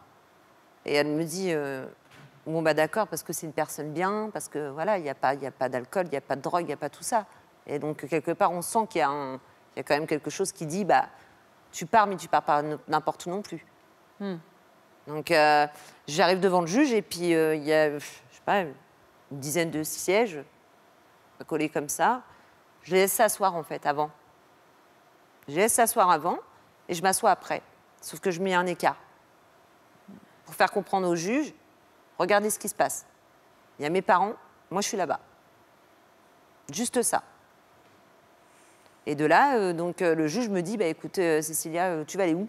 Et elle me dit, bon, bah, d'accord, parce que c'est une personne bien, parce que voilà, il n'y a pas, il y a pas d'alcool, il n'y a pas de drogue, il n'y a pas tout ça. Et donc, quelque part, on sent qu'il y, a un- il y a quand même quelque chose qui dit, bah, tu pars, mais tu pars pas n'importe où non plus. Donc, euh, j'arrive devant le juge et puis euh, il y a, je sais pas, une dizaine de sièges collés comme ça. Je les laisse s'asseoir en fait avant. Je les laisse s'asseoir avant et je m'assois après. Sauf que je mets un écart pour faire comprendre au juge, regardez ce qui se passe. Il y a mes parents, moi je suis là-bas. Juste ça. Et de là, euh, donc euh, le juge me dit, bah, écoute, euh, Cécilia, tu vas aller où?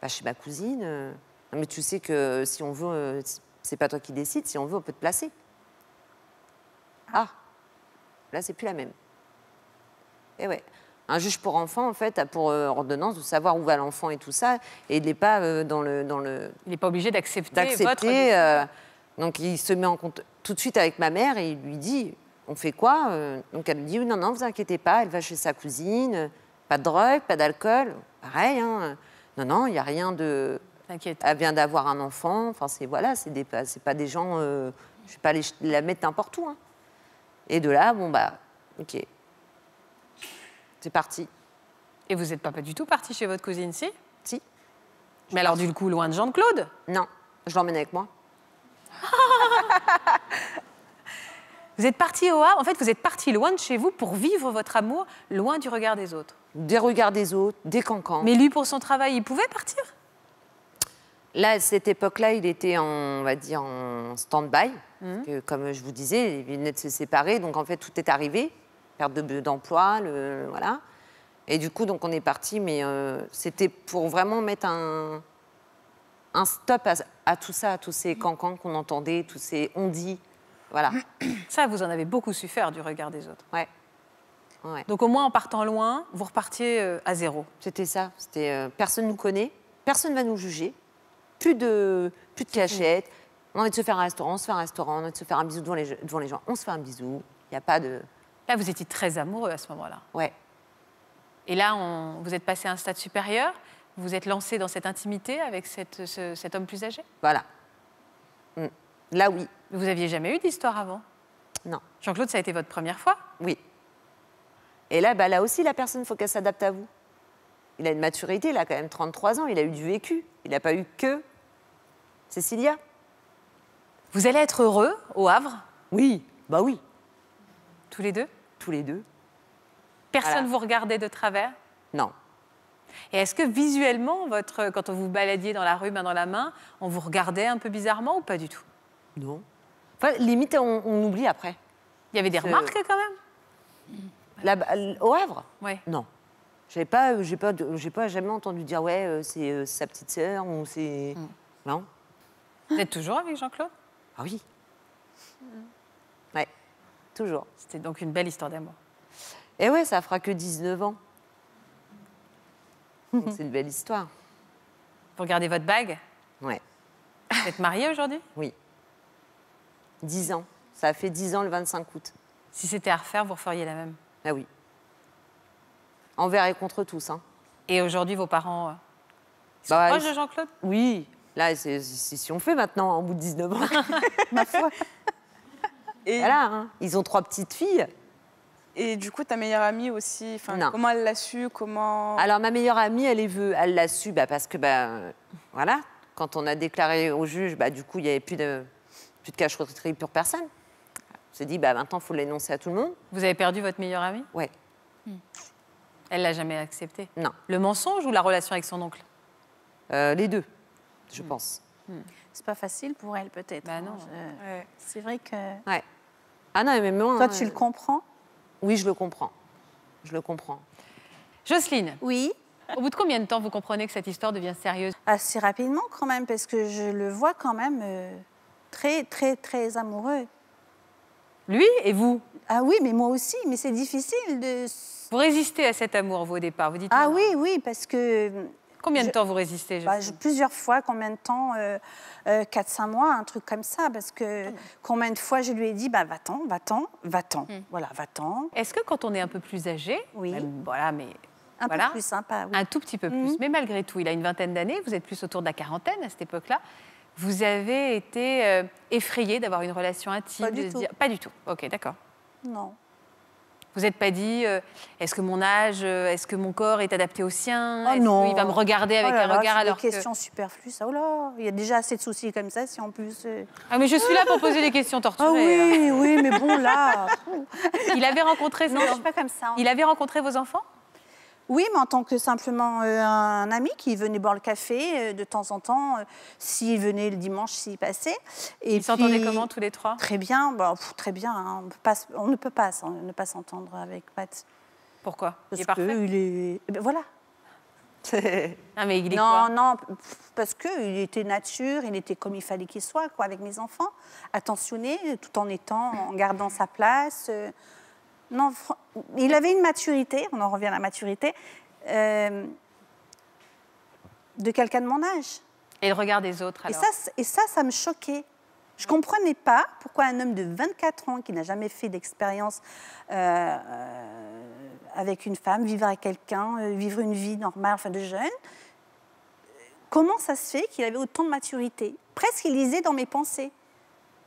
Bah, Chez ma cousine. mais tu sais que si on veut, c'est pas toi qui décides, si on veut, on peut te placer. Ah, là, c'est plus la même. Et ouais. Un juge pour enfants, en fait, a pour euh, ordonnance de savoir où va l'enfant et tout ça, et il n'est pas euh, dans le, dans le, Il n'est pas obligé d'accepter votre euh, donc il se met en compte tout de suite avec ma mère et il lui dit on fait quoi Donc elle lui dit non non vous inquiétez pas, elle va chez sa cousine, pas de drogue, pas d'alcool, pareil. hein. Non non il y a rien de. T'inquiète. Elle vient d'avoir un enfant. Enfin c'est voilà c'est des pas- des gens. euh, je vais pas les, la mettre n'importe où. hein. Et de là bon bah ok c'est parti. Et vous n'êtes pas, pas du tout parti chez votre cousine, si? Si Mais alors, du coup, loin de Jean-Claude non je l'emmène avec moi. (laughs) Vous êtes parti au Havre, en fait, vous êtes parti loin de chez vous pour vivre votre amour loin du regard des autres. Des regards des autres, des cancans. Mais lui, pour son travail, il pouvait partir? Là, à cette époque-là, il était en, on va dire, en stand-by. que, comme je vous disais, il venait de se séparer, donc en fait, tout est arrivé. Perte de- d'emploi, le, voilà. Et du coup, donc on est parti, mais euh, c'était pour vraiment mettre un, un stop à, à tout ça, à tous ces cancans qu'on entendait, tous ces on-dit. Voilà. (coughs) Ça, vous en avez beaucoup su faire du regard des autres. Ouais. Ouais. Donc au moins, en partant loin, vous repartiez euh, à zéro. C'était ça. C'était euh, personne nous connaît, personne va nous juger, plus de plus de cachette. On a envie de se faire un restaurant, on se fait un restaurant. On a envie de se faire un bisou devant les, devant les gens, on se fait un bisou. Il n'y a pas de Là, vous étiez très amoureux à ce moment-là. ouais. Et là, on- vous êtes passé à un stade supérieur, vous êtes lancé dans cette intimité avec cette- ce- cet homme plus âgé? Voilà. Mm. Là oui, Vous aviez jamais eu d'histoire avant? Non, Jean-Claude, ça a été votre première fois? Oui. Et là, bah, là aussi, la personne, il faut qu'elle s'adapte à vous. Il a une maturité, il a quand même 33 ans, il a eu du vécu. Il n'a pas eu que Cécilia. Vous allez être heureux au Havre, Oui, bah oui, tous les deux? Tous les deux. Personne Voilà. vous regardait de travers? Non, Et est-ce que visuellement, votre, quand on vous baladiez dans la rue, main dans la main, on vous regardait un peu bizarrement ou pas du tout? Non. Enfin, limite, on, on oublie après. Il y avait des remarques quand même? Au Havre? Oui. Non. J'ai pas, j'ai pas, j'ai pas jamais entendu dire ouais, euh, c'est euh, sa petite sœur ou c'est. Non. Vous êtes toujours avec Jean-Claude? Ah oui. Toujours. C'était donc une belle histoire d'amour. Et ouais, ça fera que 19 ans. (laughs) C'est une belle histoire. Vous regardez votre bague? Ouais, Vous êtes mariée aujourd'hui? Oui. 10 ans. Ça a fait 10 ans le 25 août. Si c'était à refaire, vous referiez la même? Ah oui. Envers et contre tous. Hein. Et aujourd'hui, vos parents euh, ils sont Bah, proches de Jean-Claude? Oui. Là, c'est c'est si on fait maintenant, en bout de 19 ans. (laughs) (laughs) Ma foi. Et, Voilà, hein. ils ont trois petites filles. et du coup, ta meilleure amie aussi, Non. comment elle l'a su Comment Alors, ma meilleure amie, elle est elle l'a su bah, parce que, bah, voilà, quand on a déclaré au juge, bah, du coup, il n'y avait plus de, plus de cacheterie pour personne. On s'est dit, bah, maintenant, il faut l'énoncer à tout le monde. Vous avez perdu votre meilleure amie? Ouais, Elle l'a jamais accepté. non, Le mensonge ou la relation avec son oncle? Euh, les deux, je pense. C'est pas facile pour elle, peut-être. Bah non. hein. Je- Ouais. C'est vrai que. Ouais. Ah non, mais moi. Toi, hein, tu le comprends? Oui, je le comprends. Je le comprends. Jocelyne, Oui. au bout de combien de temps vous comprenez que cette histoire devient sérieuse? Assez rapidement, quand même, parce que je le vois quand même euh, très, très, très amoureux. Lui et vous? Ah oui, mais moi aussi, mais c'est difficile de. Vous résistez à cet amour, vous, au départ. Vous dites Ah oui, oui, parce que Combien de Je- temps vous résistez bah, je- plusieurs fois, combien de temps euh, euh, 4-5 mois, un truc comme ça, parce que combien de fois je lui ai dit, bah, va-t'en, va-t'en, va-t'en, voilà, va-t'en, Est-ce que quand on est un peu plus âgé, Oui. même, voilà, mais un Voilà. peu plus sympa. oui. un tout petit peu plus, mais malgré tout, il a une vingtaine d'années, vous êtes plus autour de la quarantaine à cette époque-là, vous avez été euh, effrayé d'avoir une relation intime Pas du de tout. dire- Pas du tout. Ok, d'accord. Non. Vous n'êtes pas dit, euh, est-ce que mon âge, euh, est-ce que mon corps est adapté au sien Oh non. qu'il va me regarder avec Oh là un là, regard alors des que... questions superflues. ça. Oh là, il y a déjà assez de soucis comme ça, si en plus. euh, Ah mais je suis là pour poser des questions Ah torturées. oui, oui, mais bon là. (laughs) Il avait rencontré, non, je suis pas comme ça. il avait rencontré vos enfants? Oui, mais en tant que simplement euh, un ami qui venait boire le café euh, de temps en temps, euh, s'il venait le dimanche, s'il passait. Et Ils s'entendaient comment tous les trois? Très bien, bah, pff, très bien. hein, On, peut pas s- on ne peut pas ne pas s'entendre avec Pat. Pourquoi? Il Parce est parfait? que il est. eh ben, voilà. (laughs) (laughs) Ah mais il est non, quoi? non, parce qu'il était nature, il était comme il fallait qu'il soit, quoi, avec mes enfants, attentionné, tout en étant, en gardant sa place. Non, il avait une maturité, on en revient à la maturité, euh, de quelqu'un de mon âge. Et le regard des autres, Et alors ça, et ça, ça me choquait. Je ne comprenais pas pourquoi un homme de 24 ans qui n'a jamais fait d'expérience euh, euh, avec une femme, vivre avec quelqu'un, vivre une vie normale, enfin de jeune, comment ça se fait qu'il avait autant de maturité? Presque il lisait dans mes pensées.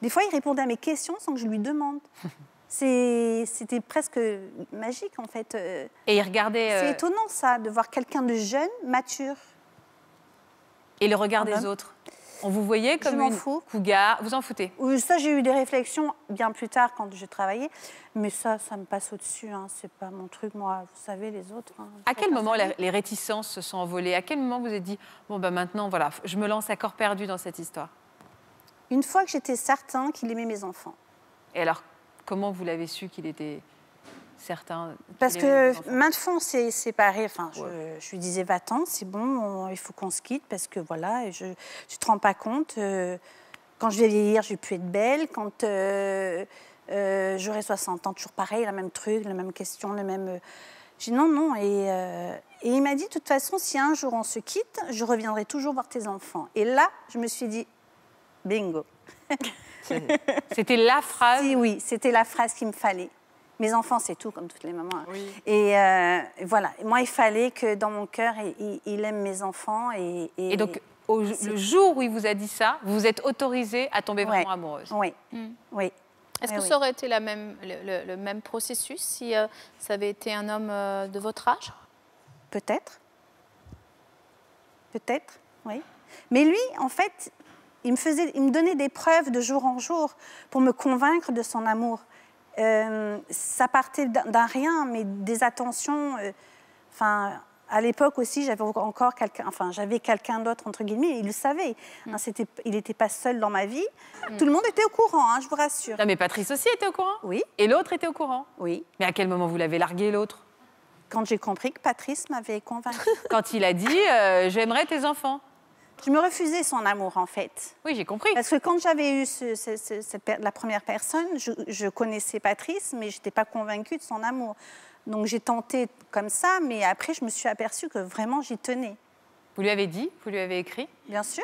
Des fois, il répondait à mes questions sans que je lui demande. (laughs) C'était presque magique, en fait. Euh, Et il regardait. C'est euh, étonnant, ça, de voir quelqu'un de jeune, mature. et le regard Un des homme. autres. On vous voyait comme m'en une fous. cougar. Vous en foutez ça, j'ai eu des réflexions bien plus tard quand je travaillais. Mais ça, ça me passe au-dessus. Hein. C'est pas mon truc, moi. Vous savez, les autres. hein. À quel moment la- les réticences se sont envolées? À quel moment vous êtes dit bon bah maintenant voilà, je me lance à corps perdu dans cette histoire? Une fois que j'étais certain qu'il aimait mes enfants. Et alors comment vous l'avez su qu'il était certain Parce que maintes fois, on s'est séparés. Enfin, je, je lui disais, va-t'en, c'est bon, on- il faut qu'on se quitte parce que voilà, je, tu te rends pas compte. euh, quand je vais vieillir, je vais plus être belle. Quand euh, euh, j'aurai 60 ans, toujours pareil, la même truc, la même question, le même. J'ai dit non, non. Et, et il m'a dit, de toute façon, si un jour on se quitte, je reviendrai toujours voir tes enfants. Et là, je me suis dit, bingo. (laughs) (laughs) C'était la phrase. Si, oui, c'était la phrase qu'il me fallait. Mes enfants, c'est tout, comme toutes les mamans. hein. Et euh, voilà, moi, il fallait que dans mon cœur, il, aime mes enfants. Et, Et donc au- le jour où il vous a dit ça, vous vous êtes autorisée à tomber Ouais. vraiment amoureuse. Oui, Mm. oui. Est-ce Eh que oui. ça aurait été la même, le, le- le même processus si euh, ça avait été un homme euh, de votre âge? Peut-être. Peut-être, oui. Mais lui, en fait, il me, faisait, il me donnait des preuves de jour en jour pour me convaincre de son amour. Euh, ça partait d'un rien, mais des attentions. euh, Enfin, à l'époque aussi, j'avais encore quelqu'un. Enfin, j'avais quelqu'un d'autre entre guillemets. et Il le savait. Hein, c'était, il n'était pas seul dans ma vie. Tout le monde était au courant, hein, je vous rassure. Non mais Patrice aussi était au courant? Oui, Et l'autre était au courant? Oui. Mais à quel moment vous l'avez largué l'autre? Quand j'ai compris que Patrice m'avait convaincue. (laughs) Quand il a dit euh, j'aimerais tes enfants. Je me refusais son amour, en fait. Oui, j'ai compris. Parce que quand j'avais eu ce- ce- ce- cette la première personne, je, je connaissais Patrice, mais je n'étais pas convaincue de son amour. Donc j'ai tenté comme ça, mais après je me suis aperçue que vraiment j'y tenais. Vous lui avez dit? Vous lui avez écrit? Bien sûr.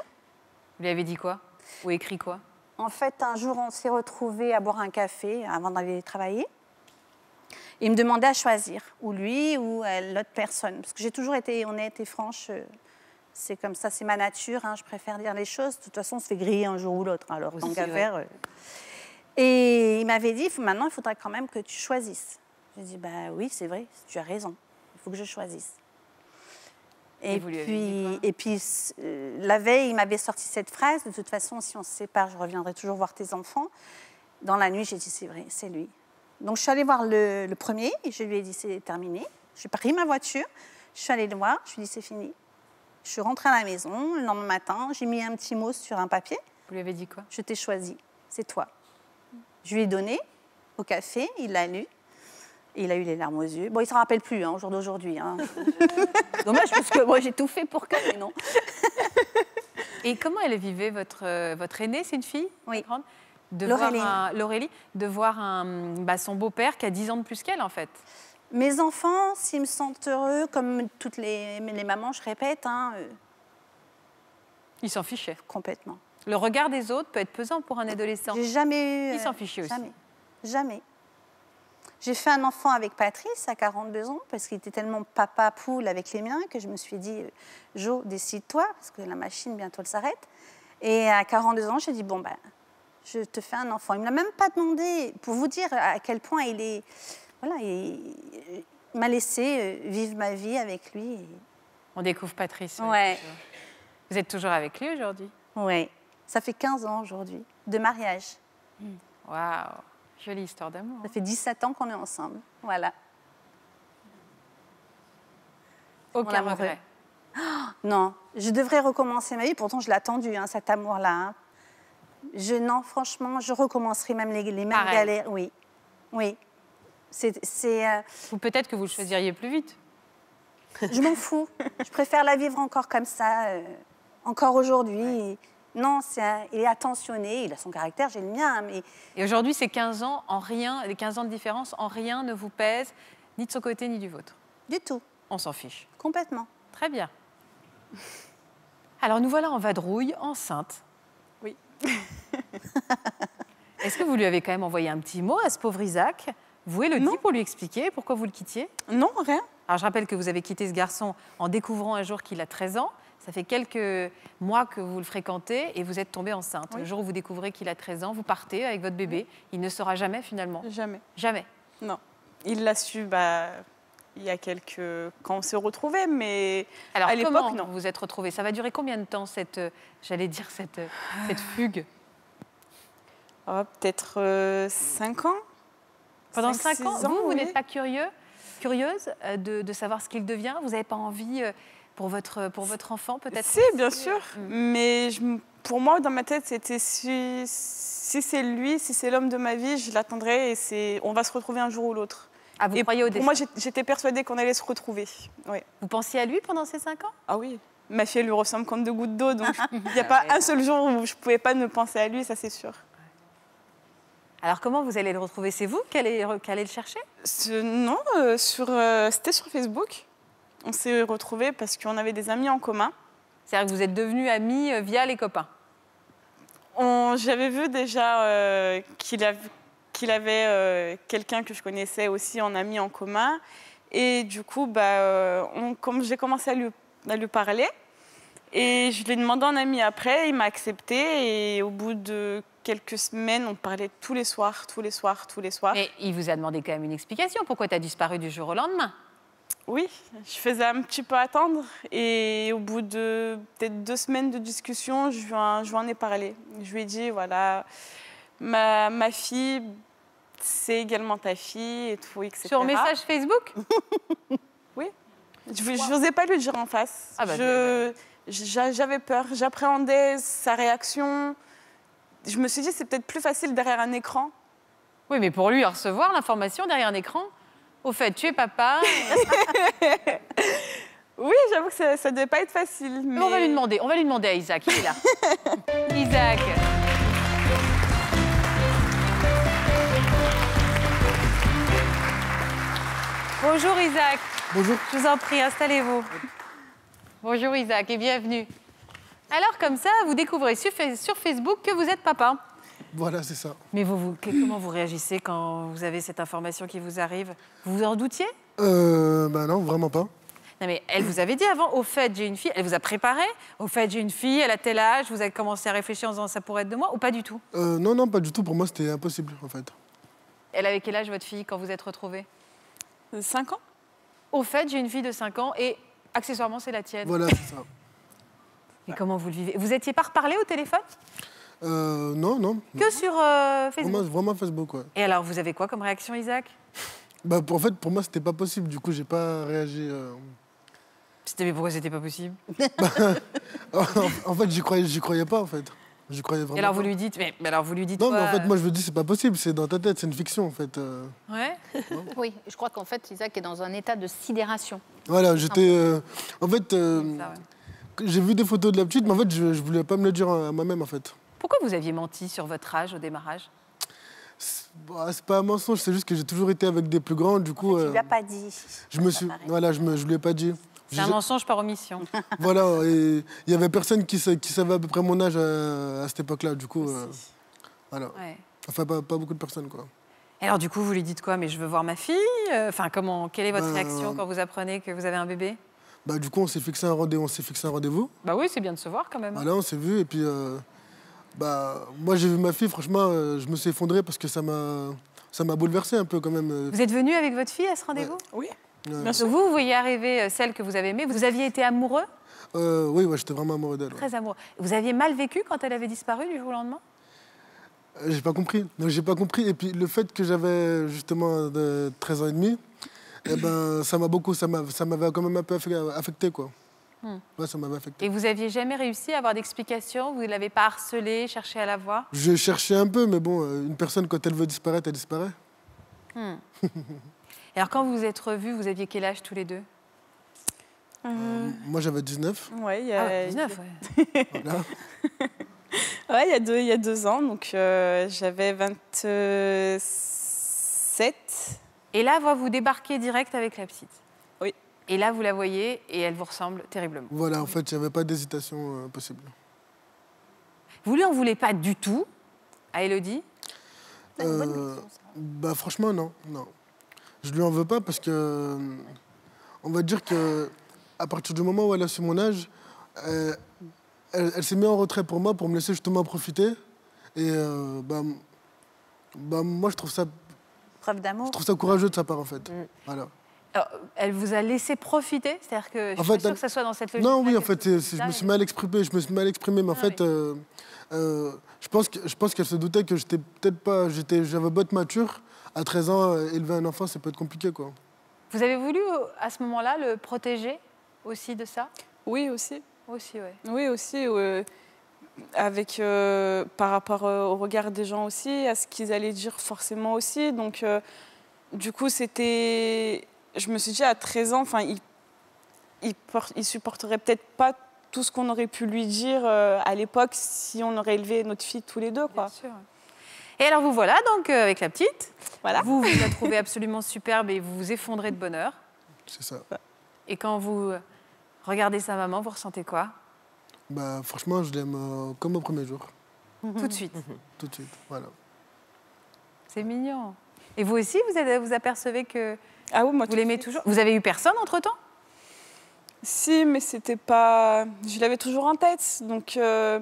Vous lui avez dit quoi? Ou écrit quoi? En fait, un jour, on s'est retrouvés à boire un café avant d'aller travailler. Il me demandait à choisir, ou lui ou euh, l'autre personne. Parce que j'ai toujours été honnête et franche. C'est comme ça, c'est ma nature. hein, je préfère dire les choses. De toute façon, on se fait griller un jour ou l'autre. Alors, tant qu'à faire. euh. Et il m'avait dit, maintenant, il faudra quand même que tu choisisses. J'ai dit, bah oui, c'est vrai, tu as raison. Il faut que je choisisse. Et puis, et puis euh, la veille, il m'avait sorti cette phrase De toute façon, si on se sépare, je reviendrai toujours voir tes enfants. Dans la nuit, j'ai dit C'est vrai, c'est lui. Donc, je suis allée voir le, le premier et je lui ai dit C'est terminé. J'ai pris ma voiture, je suis allée le voir, je lui ai dit C'est fini. Je suis rentrée à la maison le lendemain matin, j'ai mis un petit mot sur un papier Vous lui avez dit quoi? Je t'ai choisi, c'est toi. Je lui ai donné au café, il l'a lu. Il a eu les larmes aux yeux. Bon, il ne s'en rappelle plus hein, au jour d'aujourd'hui. hein. (laughs) Dommage, parce que moi, j'ai tout fait pour que, mais non. (laughs) Et comment elle vivait votre, euh, votre aînée? C'est une fille Oui. grande? De voir un- de voir un, bah, son beau-père qui a 10 ans de plus qu'elle, en fait? Mes enfants, s'ils me sentent heureux, comme toutes les, les mamans, je répète, hein, euh, Il s'en fichait. complètement. Le regard des autres peut être pesant pour un adolescent. J'ai jamais eu. Il s'en euh, fichait aussi. Jamais. Jamais. J'ai fait un enfant avec Patrice à 42 ans parce qu'il était tellement papa poule avec les miens que je me suis dit, euh, Jo, décide-toi parce que la machine bientôt elle s'arrête. Et à 42 ans, j'ai dit, bon, ben, je te fais un enfant. Il ne me l'a même pas demandé pour vous dire à quel point il est. Voilà, il, il m'a laissé euh, vivre ma vie avec lui. et- On découvre Patrice. oui, Ouais. Vous êtes toujours avec lui aujourd'hui? Ouais. Ça fait 15 ans aujourd'hui de mariage. Waouh Jolie histoire d'amour. Ça fait 17 ans qu'on est ensemble. Voilà. Aucun regret. (gasps) Non, je devrais recommencer ma vie. Pourtant, je l'ai attendu, hein, cet amour-là. hein. Je, non, franchement, je recommencerai même les, les mêmes galères. Oui, oui. C'est, euh, Ou peut-être que vous le choisiriez plus vite. je m'en fous. Je préfère la vivre encore comme ça, euh, encore aujourd'hui. Non, c'est un- il est attentionné, il a son caractère, j'ai le mien, mais Et aujourd'hui, ces 15 ans, en rien, les 15 ans de différence, en rien ne vous pèsent, ni de son côté, ni du vôtre. du tout, On s'en fiche. complètement. Très bien. Alors nous voilà en vadrouille, enceinte. Oui. (laughs) Est-ce que vous lui avez quand même envoyé un petit mot à ce pauvre Isaac? Vous et le Non. dit pour lui expliquer pourquoi vous le quittiez? Non, rien. Alors je rappelle que vous avez quitté ce garçon en découvrant un jour qu'il a 13 ans. Ça fait quelques mois que vous le fréquentez et vous êtes tombée enceinte. Oui. Le jour où vous découvrez qu'il a 13 ans, vous partez avec votre bébé. Il ne saura jamais finalement. Jamais. Jamais. Non. Il l'a su bah, il y a quelques... quand on s'est retrouvés, mais Alors À l'époque, non. vous vous êtes retrouvés Ça va durer combien de temps cette, euh, j'allais dire cette, euh, cette fugue? Oh, peut-être 5 ans. Pendant Cinq, 5 ans, vous, vous oui. n'êtes pas curieux, curieuse euh, de, de savoir ce qu'il devient? Vous n'avez pas envie euh, pour votre, pour votre enfant peut-être? Si, bien sûr. Mais je m- pour moi, dans ma tête, c'était si, si c'est lui, si c'est l'homme de ma vie, je l'attendrai et on va se retrouver un jour ou l'autre. Ah, vous et croyez au pour moi, j'étais persuadée qu'on allait se retrouver. Ouais. Vous pensiez à lui pendant ces 5 ans? Ah oui. Ma fille, elle lui ressemble comme deux gouttes d'eau, donc (laughs) il n'y a pas un seul jour où je ne pouvais pas ne penser à lui, ça c'est sûr. Alors comment vous allez le retrouver? C'est vous qui allez, qui allez le chercher? Ce- non, euh, sur, euh, c'était sur Facebook. On s'est retrouvés parce qu'on avait des amis en commun. C'est-à-dire que vous êtes devenus amis euh, via les copains? J'avais vu déjà euh, qu'il av- qu'il avait quelqu'un que je connaissais aussi en ami en commun. Et du coup, bah, on- comme j'ai commencé à lui, à lui parler, et je lui ai demandé en ami après, il m'a accepté. Et au bout de quelques semaines, on parlait tous les soirs, tous les soirs, tous les soirs. Mais il vous a demandé quand même une explication. Pourquoi tu as disparu du jour au lendemain? Oui, je faisais un petit peu attendre et au bout de peut-être deux semaines de discussion, je lui, en, je lui en ai parlé. Je lui ai dit, voilà, ma, ma fille, c'est également ta fille et tout, etc. Sur message Facebook? (laughs) Je n'osais pas lui dire en face. Ah bah, Je- j'a- J'avais peur, j'appréhendais sa réaction. Je me suis dit, c'est peut-être plus facile derrière un écran. Oui, mais pour lui, recevoir l'information derrière un écran Au fait, tu es papa. (laughs) Oui, j'avoue que ça ne devait pas être facile. Mais... On va lui demander. On va lui demander à Isaac. Il est là. (laughs) Isaac. Bonjour Isaac. Bonjour. Je vous en prie, installez-vous. Bonjour Isaac et bienvenue. Alors comme ça, vous découvrez sur, Fa- sur Facebook que vous êtes papa. Voilà, c'est ça. Mais vous, vous- que- comment vous réagissez quand vous avez cette information qui vous arrive? Vous vous en doutiez? Euh, bah non, vraiment pas. Non mais elle vous avait dit avant, au fait j'ai une fille, elle vous a préparé, au fait j'ai une fille, elle a tel âge, vous avez commencé à réfléchir en disant ça pourrait être de moi ou pas du tout? Euh, non, non, pas du tout. Pour moi, c'était impossible, en fait. Elle avait quel âge votre fille quand vous êtes retrouvés 5 ans Au fait j'ai une fille de 5 ans et accessoirement c'est la tienne. Voilà, c'est ça. Et comment vous le vivez? Vous étiez pas reparlé au téléphone? Euh, non, non. Que sur euh, Facebook Vraiment, vraiment Facebook, ouais. Et alors vous avez quoi comme réaction Isaac? Bah, pour- en fait, pour moi, c'était pas possible. Du coup, j'ai pas réagi. euh. C'était mais pourquoi c'était pas possible? (laughs) En, en fait, j'y croyais, j'y croyais pas, en fait. J'y croyais vraiment. Et alors pas. vous lui dites mais, mais alors vous lui dites Non, mais en fait, moi, je me dis, c'est pas possible. C'est dans ta tête, c'est une fiction, en fait. euh. Ouais. (laughs) Oui, je crois qu'en fait, Isaac est dans un état de sidération. Voilà, j'étais. euh, En fait, euh, Ça, ouais. J'ai vu des photos de la petite, mais en fait, je, je voulais pas me le dire à moi-même, en fait. Pourquoi vous aviez menti sur votre âge au démarrage C'est bah, pas un mensonge, c'est juste que j'ai toujours été avec des plus grands. Du coup, Tu euh, lui as pas dit. je me suis. Voilà, je, me, je lui ai pas dit. C'est un mensonge par omission. (laughs) Voilà, et il y avait personne qui, sa- qui savait à peu près mon âge à, à cette époque-là. Du coup, euh, voilà. Ouais. Enfin, pas, pas beaucoup de personnes, quoi. Et Alors du coup, vous lui dites quoi? Mais je veux voir ma fille. Euh, Enfin, comment Quelle est votre Ben, réaction quand vous apprenez que vous avez un bébé? Bah, du coup, on s'est fixé un rendez-vous. On s'est fixé un rendez-vous. Bah oui, c'est bien de se voir quand même. Voilà, on s'est vu et puis, euh, bah, moi j'ai vu ma fille. Franchement, euh, je me suis effondré parce que ça m'a, ça m'a bouleversé un peu quand même. euh, Vous êtes venu avec votre fille à ce rendez-vous? Oui. ouais. Bien sûr. Donc vous, vous voyez arriver celle que vous avez aimée. Vous aviez été amoureux, Euh, oui, ouais, j'étais vraiment amoureux d'elle. ouais. très amoureux. Vous aviez mal vécu quand elle avait disparu du jour au lendemain? Euh, J'ai pas compris. Non, j'ai pas compris. Et puis le fait que j'avais justement de 13 ans et demi, eh ben, ça m'a beaucoup, ça m'a- ça m'avait quand même un peu affecté, quoi. Hmm. Ouais, ça m'avait affecté. Et vous aviez jamais réussi à avoir d'explication? Vous ne l'avez pas harcelée, cherché à la voir? Je cherchais un peu, mais bon, euh, une personne, quand elle veut disparaître, elle disparaît. (laughs) Et alors quand vous vous êtes revus, vous aviez quel âge tous les deux? Euh, Moi, j'avais 19. ouais, il y a- Ah, 19, ouais. (laughs) Voilà. Ouais, il y a deux, il y a deux ans, donc euh, j'avais 27. Et là, vous vous débarquez direct avec la petite. Oui. Et là, vous la voyez et elle vous ressemble terriblement. Voilà, en fait, il n'y avait pas d'hésitation euh, possible. Vous lui en voulez pas du tout à Elodie? Euh, bah franchement non, non. Je lui en veux pas parce que euh, on va dire que à partir du moment où elle a su mon âge, elle, elle s'est mise en retrait pour moi pour me laisser justement profiter. Et euh, bah, bah, moi je trouve ça, Preuve d'amour. je trouve ça courageux de sa part en fait. Voilà. Alors, Elle vous a laissé profiter C'est-à-dire que je En suis fait, pas sûre elle- que ça soit dans cette logique. Non, oui, en fait, je me suis mal exprimé. Je me suis mal exprimé, mais en Ah fait, oui. euh, euh, je pense que je pense qu'elle se doutait que j'étais peut-être pas, j'étais, j'avais beau être mature. À 13 ans, euh, élever un enfant, ça peut être compliqué, quoi. Vous avez voulu, à ce moment-là, le protéger aussi de ça? Oui, aussi. Aussi, oui. Oui, aussi. Avec, euh, par rapport euh, au regard des gens aussi, à ce qu'ils allaient dire forcément aussi. Donc, euh, du coup, c'était. Je me suis dit, à 13 ans, enfin, il, il, por- il supporterait peut-être pas tout ce qu'on aurait pu lui dire euh, à l'époque si on aurait élevé notre fille tous les deux, quoi. Bien sûr. Et alors vous voilà donc euh, avec la petite. Voilà. Vous, vous la (laughs) trouvez absolument superbe et vous vous effondrez de bonheur. C'est ça. Et quand vous regardez sa maman, vous ressentez quoi? Bah, franchement, je l'aime euh, comme au premier jour, Tout de suite. tout de suite. Voilà. C'est mignon. Et vous aussi, vous, êtes- vous apercevez que Ah oui, moi, vous l'aimez toujours? Vous avez eu personne entre-temps? Si, mais c'était pas. Je l'avais toujours en tête. Donc, euh,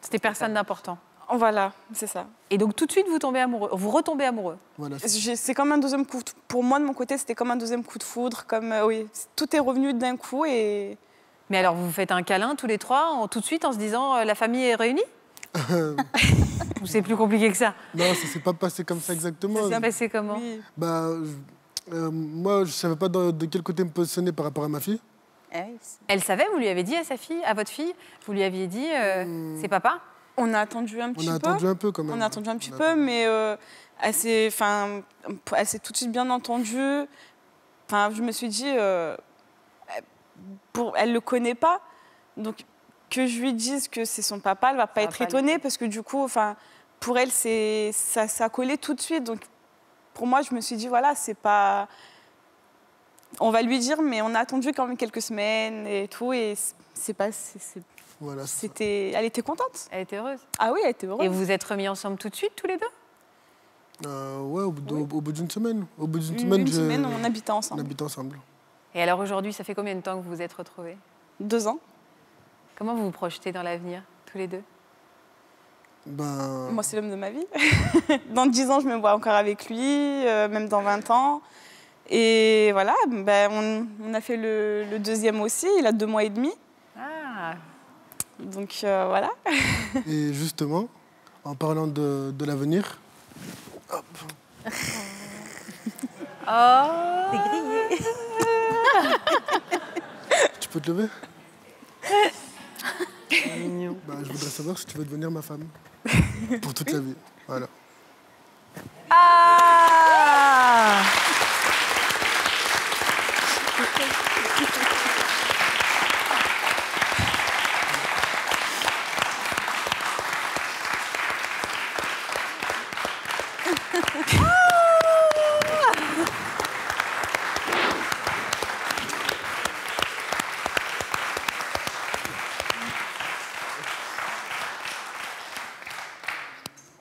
C'était personne d'important. voilà, c'est ça. Et donc tout de suite, vous tombez amoureux. Vous retombez amoureux? Voilà. c'est- comme un deuxième coup. de- Pour moi, de mon côté, c'était comme un deuxième coup de foudre. Comme euh, oui, tout est revenu d'un coup et Mais alors vous vous faites un câlin tous les trois, en- tout de suite, en se disant euh, la famille est réunie (laughs) Ou c'est plus compliqué que ça Non, ça s'est pas passé comme ça exactement. Ça s'est passé comment oui. Bah, je- euh, moi, je savais pas de, de quel côté me positionner par rapport à ma fille. C'est- Elle savait, vous lui avez dit à sa fille, à votre fille, vous lui aviez dit, euh, c'est papa on a attendu un On petit a peu. attendu un peu quand même. On a attendu un petit On a peu, attendu. mais euh, elle s'est, enfin, elle s'est tout de suite bien entendue. Enfin, je me suis dit, euh, pour, elle le connaît pas, donc que je lui dise que c'est son papa, elle va pas être pas étonnée parce que du coup, enfin, pour elle, c'est ça, ça a collé tout de suite. Donc, pour moi, je me suis dit, voilà, c'est pas, on va lui dire, mais on a attendu quand même quelques semaines et tout, et c'est pas, Voilà, c'était, elle était contente. Elle était heureuse. Ah oui, elle était heureuse. Et vous vous êtes remis ensemble tout de suite, tous les deux? Euh, ouais, au bout, d'une semaine. Au bout d'une Une, semaine, semaine, on habitait on ensemble. habite ensemble. Et alors aujourd'hui, ça fait combien de temps que vous vous êtes retrouvés? Deux ans. Comment vous vous projetez dans l'avenir, tous les deux? Ben, Moi, c'est l'homme de ma vie. (laughs) dans 10 ans, je me vois encore avec lui, euh, même dans 20 ans. Et voilà, ben, on, on a fait le, le deuxième aussi, il a deux mois et demi. Ah Donc euh, voilà. (laughs) Et justement, en parlant de, de l'avenir, Oh C'est grillé. Tu peux te lever? Bah, Je voudrais savoir si tu veux devenir ma femme. Pour toute la vie. Voilà. Ah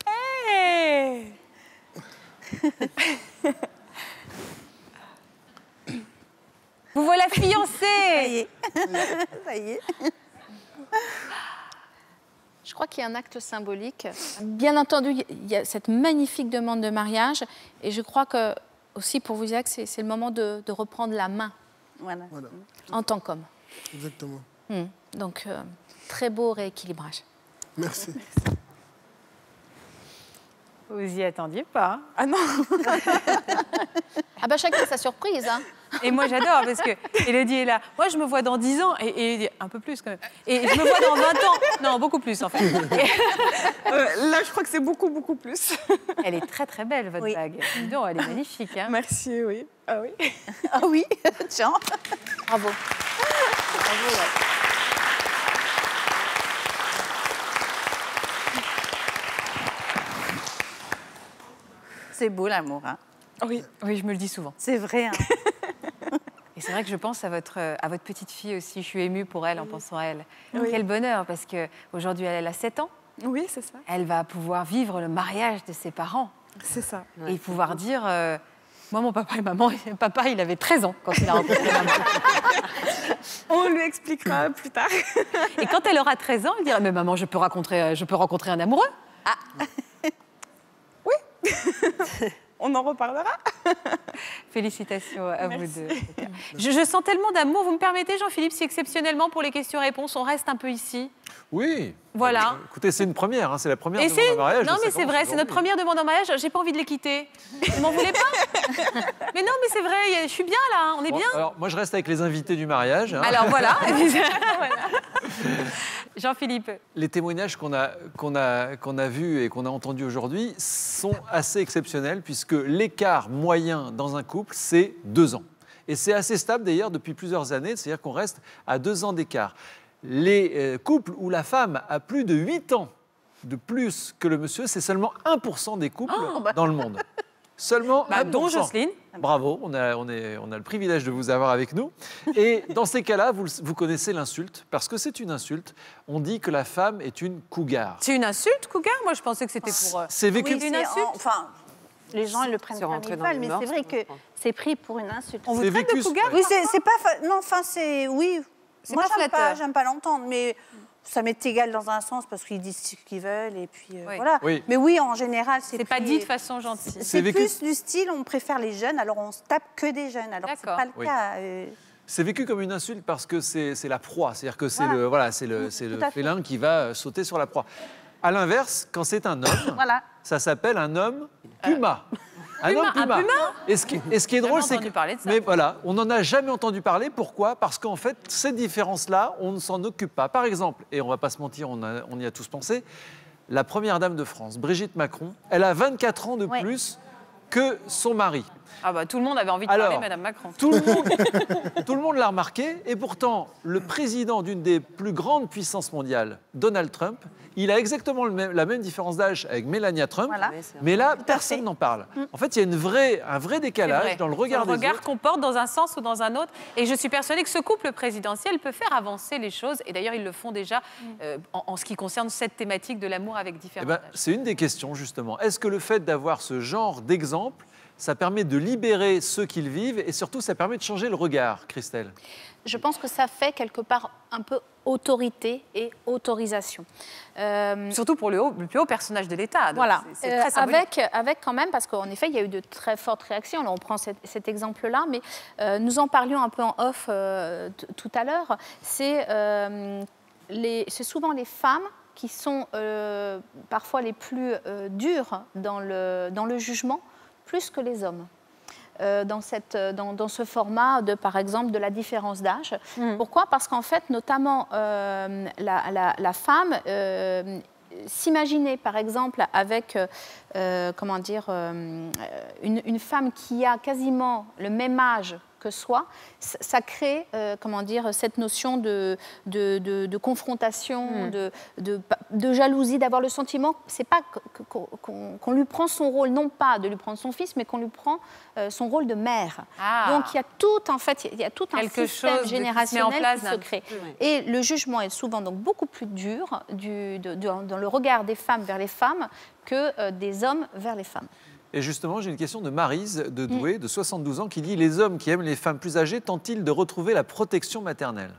Hey Vous voilà Ça y fiancés est. Ça y est. Je crois qu'il y a un acte symbolique. Bien entendu, il y a cette magnifique demande de mariage. Et je crois que, aussi pour vous dire que c'est le moment de, de reprendre la main Voilà. Voilà, en tant qu'homme. exactement. Hmm. Donc, euh, très beau rééquilibrage. Merci. Vous y attendiez pas. Ah non (laughs) Ah bah chacun sa surprise. Hein. Et moi j'adore parce que Elodie est là. Moi je me vois dans 10 ans et, et un peu plus quand même. Et je me vois dans 20 ans. Non, beaucoup plus en fait. Et (laughs) Euh, Là, je crois que c'est beaucoup, beaucoup plus. elle est très très belle votre Oui. bague. Donc, elle est magnifique. Hein. Merci, oui. Ah oui. Ah oui, (laughs) tiens. Bravo. C'est beau l'amour. hein. Oui. Oui, je me le dis souvent. C'est vrai. hein. (laughs) Et c'est vrai que je pense à votre, à votre petite fille aussi. Je suis émue pour elle en pensant à elle. Oui. Quel bonheur, parce qu'aujourd'hui, elle a 7 ans. Oui, c'est ça. Elle va pouvoir vivre le mariage de ses parents C'est ça. Ouais, et pouvoir dire euh, Moi, mon papa et maman, (laughs) papa, il avait 13 ans quand il a rencontré maman. (laughs) On lui expliquera plus tard. Et quand elle aura 13 ans, elle dira Mais maman, je peux rencontrer, euh, je peux rencontrer un amoureux (laughs) On en reparlera. (laughs) Félicitations à Merci. vous deux. Je, je sens tellement d'amour. Vous me permettez, Jean-Philippe, si exceptionnellement pour les questions-réponses, on reste un peu ici? Oui. Voilà. Euh, Écoutez, c'est une première, hein, c'est la première Et demande en mariage. non mais c'est vrai, c'est notre première demande en mariage. J'ai pas envie de les quitter. Vous m'en voulez pas? (laughs) Mais non, mais c'est vrai. Je suis bien là. On est Bon, bien? alors, moi, je reste avec les invités du mariage. hein. Alors voilà. Voilà. Jean-Philippe. Les témoignages qu'on a, qu'on a, qu'on a vus et qu'on a entendus aujourd'hui sont assez exceptionnels puisque l'écart moyen dans un couple, c'est deux ans. Et c'est assez stable d'ailleurs depuis plusieurs années, c'est-à-dire qu'on reste à deux ans d'écart. Les euh, couples où la femme a plus de huit ans de plus que le monsieur, c'est seulement 1% des couples dans le monde. (laughs) Seulement Bah, 1%. dont Jocelyne. Bravo, on a, on, est, on a le privilège de vous avoir avec nous. Et dans ces cas-là, vous, vous connaissez l'insulte, parce que c'est une insulte. On dit que la femme est une cougar. C'est une insulte, Cougar? Moi, je pensais que c'était pour. euh, C'est vécu. Oui, une c'est insulte en- Enfin, les gens ils le prennent veulent, les mais c'est vrai que c'est pris pour une insulte. On vous traite vécu- de Cougar? Oui, c'est c'est pas. fa- Non, enfin, c'est. Oui. Moi, pas j'aime pas, pas l'entendre, mais ça m'est égal dans un sens parce qu'ils disent ce qu'ils veulent et puis euh, Oui. voilà. Oui. Mais oui, en général, c'est. C'est pas dit de façon gentille. C'est vécu- plus du style, on préfère les jeunes, alors on se tape que des jeunes. Alors c'est D'accord. pas le Oui. cas. euh, C'est vécu comme une insulte parce que c'est la proie, c'est-à-dire que c'est Voilà. le, voilà, c'est félin qui va euh, sauter sur la proie. À l'inverse, quand c'est un homme, (coughs) Voilà. ça s'appelle un homme puma. Un Puma, homme un puma. puma et, ce qui, et ce qui est Jamais drôle, c'est entendu que. parler de ça. Mais voilà, on n'en a jamais entendu parler. Pourquoi? Parce qu'en fait, cette différence-là, on ne s'en occupe pas. Par exemple, et on va pas se mentir, on, a- on y a tous pensé, la première dame de France, Brigitte Macron, elle a 24 ans de Ouais. plus que son mari. Ah bah tout le monde avait envie de Alors, parler, Madame Macron. Tout le monde, (laughs) (laughs) tout le monde l'a remarqué, et pourtant, le président d'une des plus grandes puissances mondiales, Donald Trump, il a exactement le même- la même différence d'âge avec Melania Trump, Voilà. Mais là, personne n'en parle. En fait, il y a une vraie, un vrai décalage vrai. dans le regard Dans le des regard qu'on porte dans un sens ou dans un autre. Et je suis persuadée que ce couple présidentiel peut faire avancer les choses. Et d'ailleurs, ils le font déjà euh, en, en ce qui concerne cette thématique de l'amour avec Eh différents ben, âges. c'est une des questions, justement. Est-ce que le fait d'avoir ce genre d'exemple, ça permet de libérer ceux qui le vivent, et surtout, ça permet de changer le regard, Christelle Je pense que ça fait quelque part un peu autorité et autorisation. Euh, Surtout pour le, haut- le plus haut personnage de l'État. Voilà, Euh, très symbolique. avec, avec quand même, parce qu'en effet, il y a eu de très fortes réactions. Là, on prend cet, cet exemple-là, mais euh, nous en parlions un peu en off euh, tout à l'heure. C'est euh, souvent les femmes qui sont euh, parfois les plus euh, dures dans le, dans le jugement, plus que les hommes. euh, dans, cette, euh, dans, dans ce format de, par exemple, de la différence d'âge. Pourquoi? Parce qu'en fait, notamment, euh, la, la- la femme euh, s'imaginer, par exemple, avec, comment dire, une, une femme qui a quasiment le même âge que soi, ça crée, euh, comment dire, cette notion de, de, de- de confrontation, de, de, de jalousie, d'avoir le sentiment, c'est pas qu'on lui prend son rôle, non pas de lui prendre son fils, mais qu'on lui prend euh, son rôle de mère. Ah. Donc il y a tout, en fait, il y a tout un Quelque système chose de- qui en générationnel place qui se crée. Et le jugement est souvent donc beaucoup plus dur du- dans le regard des femmes vers les femmes que euh, des hommes vers les femmes. Et justement, j'ai une question de Marise de Douai, de 72 ans, qui dit Les hommes qui aiment les femmes plus âgées tentent-ils de retrouver la protection maternelle?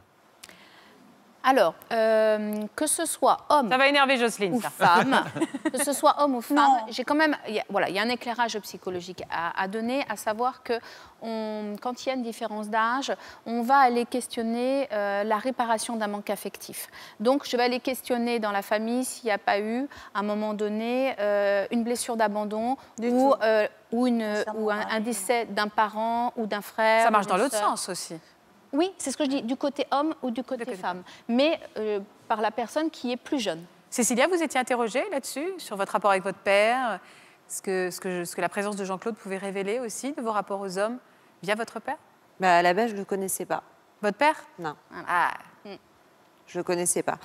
Alors, euh, que ce soit homme Ça va énerver Jocelyne, ou ça. femme, (laughs) que ce soit homme ou femme, j'ai quand même, il y a, voilà, il y a un éclairage psychologique à, à donner, à savoir que on- quand il y a une différence d'âge, on va aller questionner euh, la réparation d'un manque affectif. Donc, je vais aller questionner dans la famille s'il n'y a pas eu, à un moment donné, euh, une blessure d'abandon ou, tout. euh, ou, une, Concernant ou un, décès d'un parent ou d'un frère. Ça marche dans l'autre sens aussi. Oui, c'est ce que je dis, du côté homme ou du côté côté femme, mais euh, par la personne qui est plus jeune. Cécilia, vous étiez interrogée là-dessus, sur votre rapport avec votre père, ce que, ce que, ce que la présence de Jean-Claude pouvait révéler aussi de vos rapports aux hommes via votre père? Bah, à la base, je ne le connaissais pas. Votre père? Non, Ah, je ne le connaissais pas.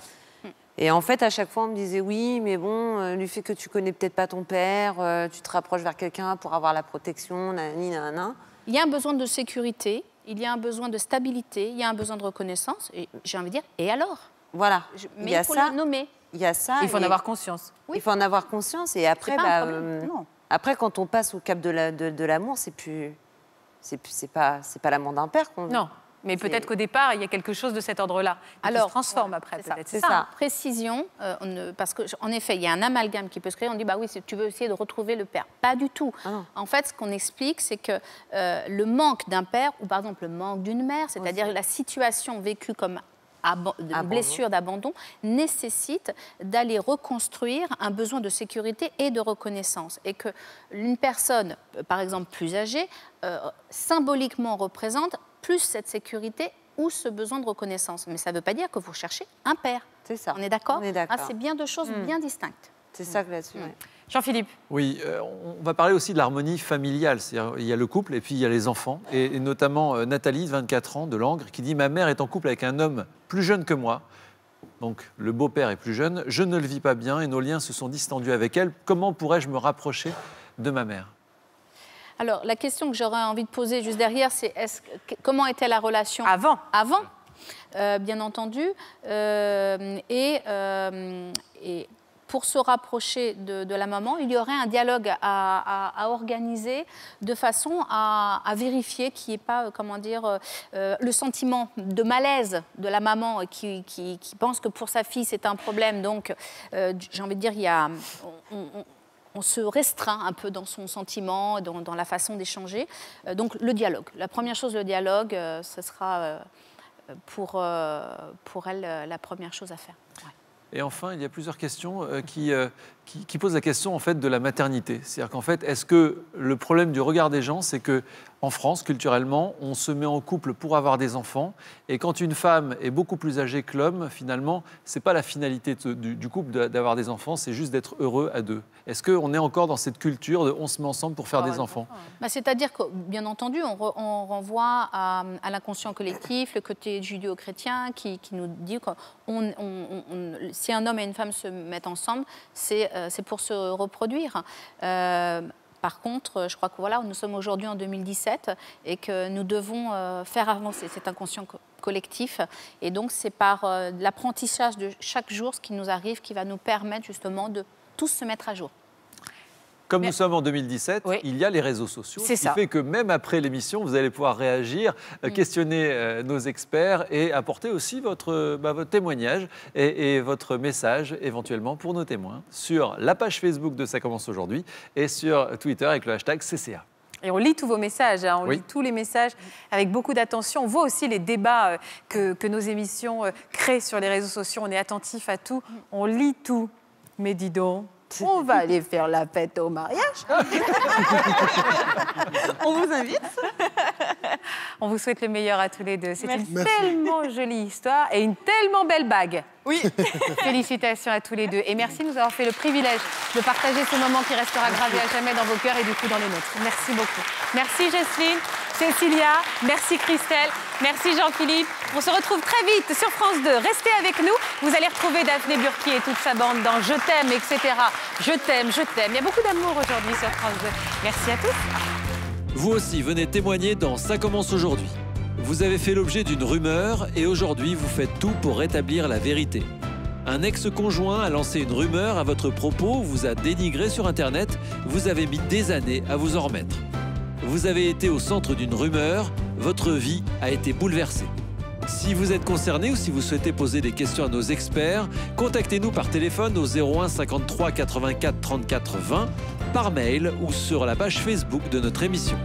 Et en fait, à chaque fois, on me disait oui, mais bon, euh, du fait que tu connais peut-être pas ton père, euh, tu te rapproches vers quelqu'un pour avoir la protection, nanani, nanana. Il y a un besoin de sécurité, il y a un besoin de stabilité, il y a un besoin de reconnaissance. Et j'ai envie de dire, et alors? Voilà. Je- il Mais y a faut ça. le nommer. Il y a ça. Il faut en avoir conscience. Oui. Il faut en avoir conscience. Et après, bah, euh, non. après, quand on passe au cap de la- de, de l'amour, c'est plus, c'est plus, c'est pas, c'est pas l'amour d'un père qu'on. Non, mais peut-être qu'au départ, il y a quelque chose de cet ordre-là. qui se transforme après, c'est ça. peut-être. C'est C'est ça. ça. Précision, euh, on ne- parce qu'en effet, il y a un amalgame qui peut se créer. On dit, bah oui, si tu veux essayer de retrouver le père. Pas du tout. Ah. En fait, ce qu'on explique, c'est que euh, le manque d'un père, ou par exemple le manque d'une mère, c'est-à-dire la situation vécue comme de blessure d'abandon, nécessite d'aller reconstruire un besoin de sécurité et de reconnaissance. Et que une personne, par exemple plus âgée, euh, symboliquement représente plus cette sécurité ou ce besoin de reconnaissance. Mais ça ne veut pas dire que vous cherchez un père. C'est ça. On est d'accord On est d'accord. Ah, C'est bien deux choses bien distinctes. C'est ça que là-dessus. ouais. Jean-Philippe, Oui, euh, on va parler aussi de l'harmonie familiale. C'est-à-dire, il y a le couple et puis il y a les enfants. Et, et notamment euh, Nathalie, de 24 ans, de Langres, qui dit Ma mère est en couple avec un homme plus jeune que moi. Donc le beau-père est plus jeune. Je ne le vis pas bien et nos liens se sont distendus avec elle. Comment pourrais-je me rapprocher de ma mère? Alors, la question que j'aurais envie de poser juste derrière, c'est que- comment était la relation avant. avant, euh, bien entendu, euh, et, euh, et pour se rapprocher de, de la maman, il y aurait un dialogue à, à- à organiser de façon à, à vérifier qu'il n'y ait pas, comment dire, le sentiment de malaise de la maman qui, qui- qui pense que pour sa fille c'est un problème. Donc, j'ai envie de dire, il y a, on- on- on se restreint un peu dans son sentiment, dans, la façon d'échanger. Euh, donc le dialogue. La première chose, le dialogue, euh, ce sera euh, pour, elle la première chose à faire. Et enfin, il y a plusieurs questions qui, qui, qui posent la question en fait de la maternité. C'est-à-dire qu'en fait, est-ce que le problème du regard des gens, c'est que en France, culturellement, on se met en couple pour avoir des enfants, et quand une femme est beaucoup plus âgée que l'homme, finalement, c'est pas la finalité de- du, du couple d'avoir des enfants, c'est juste d'être heureux à deux. Est-ce qu'on est encore dans cette culture de on se met ensemble pour faire des enfants? Bah, C'est-à-dire que, bien entendu, on, re- on renvoie à, à l'inconscient collectif, le côté judéo-chrétien qui, qui nous dit que on- on- on- si un homme et une femme se mettent ensemble, c'est c'est pour se reproduire. Euh, par contre, je crois que voilà, nous sommes aujourd'hui en 2017 et que nous devons euh, faire avancer cet inconscient co- collectif. Et donc, c'est par euh, l'apprentissage de chaque jour, ce qui nous arrive, qui va nous permettre justement de tous se mettre à jour. Comme Mais- nous sommes en 2007, Oui. il y a les réseaux sociaux, C'est ce qui ça. fait que même après l'émission, vous allez pouvoir réagir, euh, Mm. questionner euh, nos experts et apporter aussi votre, bah, votre témoignage et, et votre message éventuellement pour nos témoins sur la page Facebook de Ça commence aujourd'hui et sur Twitter avec le hashtag CCA. Et on lit tous vos messages, hein, on Oui. lit tous les messages avec beaucoup d'attention. On voit aussi les débats euh, que, que nos émissions euh, créent sur les réseaux sociaux. On est attentif à tout, on lit tout. Mais dis donc, on va aller faire la fête au mariage. (laughs) On vous invite. On vous souhaite le meilleur à tous les deux. C'est une Merci. tellement jolie histoire et une tellement belle bague. Oui. (laughs) Félicitations à tous les deux. Et merci de nous avoir fait le privilège de partager ce moment qui restera gravé à jamais dans vos cœurs et du coup dans les nôtres. Merci beaucoup. Merci Jocelyne, Cécilia, merci Christelle, merci Jean-Philippe. On se retrouve très vite sur France 2. Restez avec nous. Vous allez retrouver Daphné Burki et toute sa bande dans Je t'aime, etc. Je t'aime, je t'aime. Il y a beaucoup d'amour aujourd'hui sur France 2. Merci à tous. Vous aussi, venez témoigner dans Ça commence aujourd'hui. Vous avez fait l'objet d'une rumeur et aujourd'hui vous faites tout pour rétablir la vérité. Un ex-conjoint a lancé une rumeur à votre propos, vous a dénigré sur Internet, vous avez mis des années à vous en remettre. Vous avez été au centre d'une rumeur, votre vie a été bouleversée. Si vous êtes concerné ou si vous souhaitez poser des questions à nos experts, contactez-nous par téléphone au 01 53 84 34 20, par mail ou sur la page Facebook de notre émission.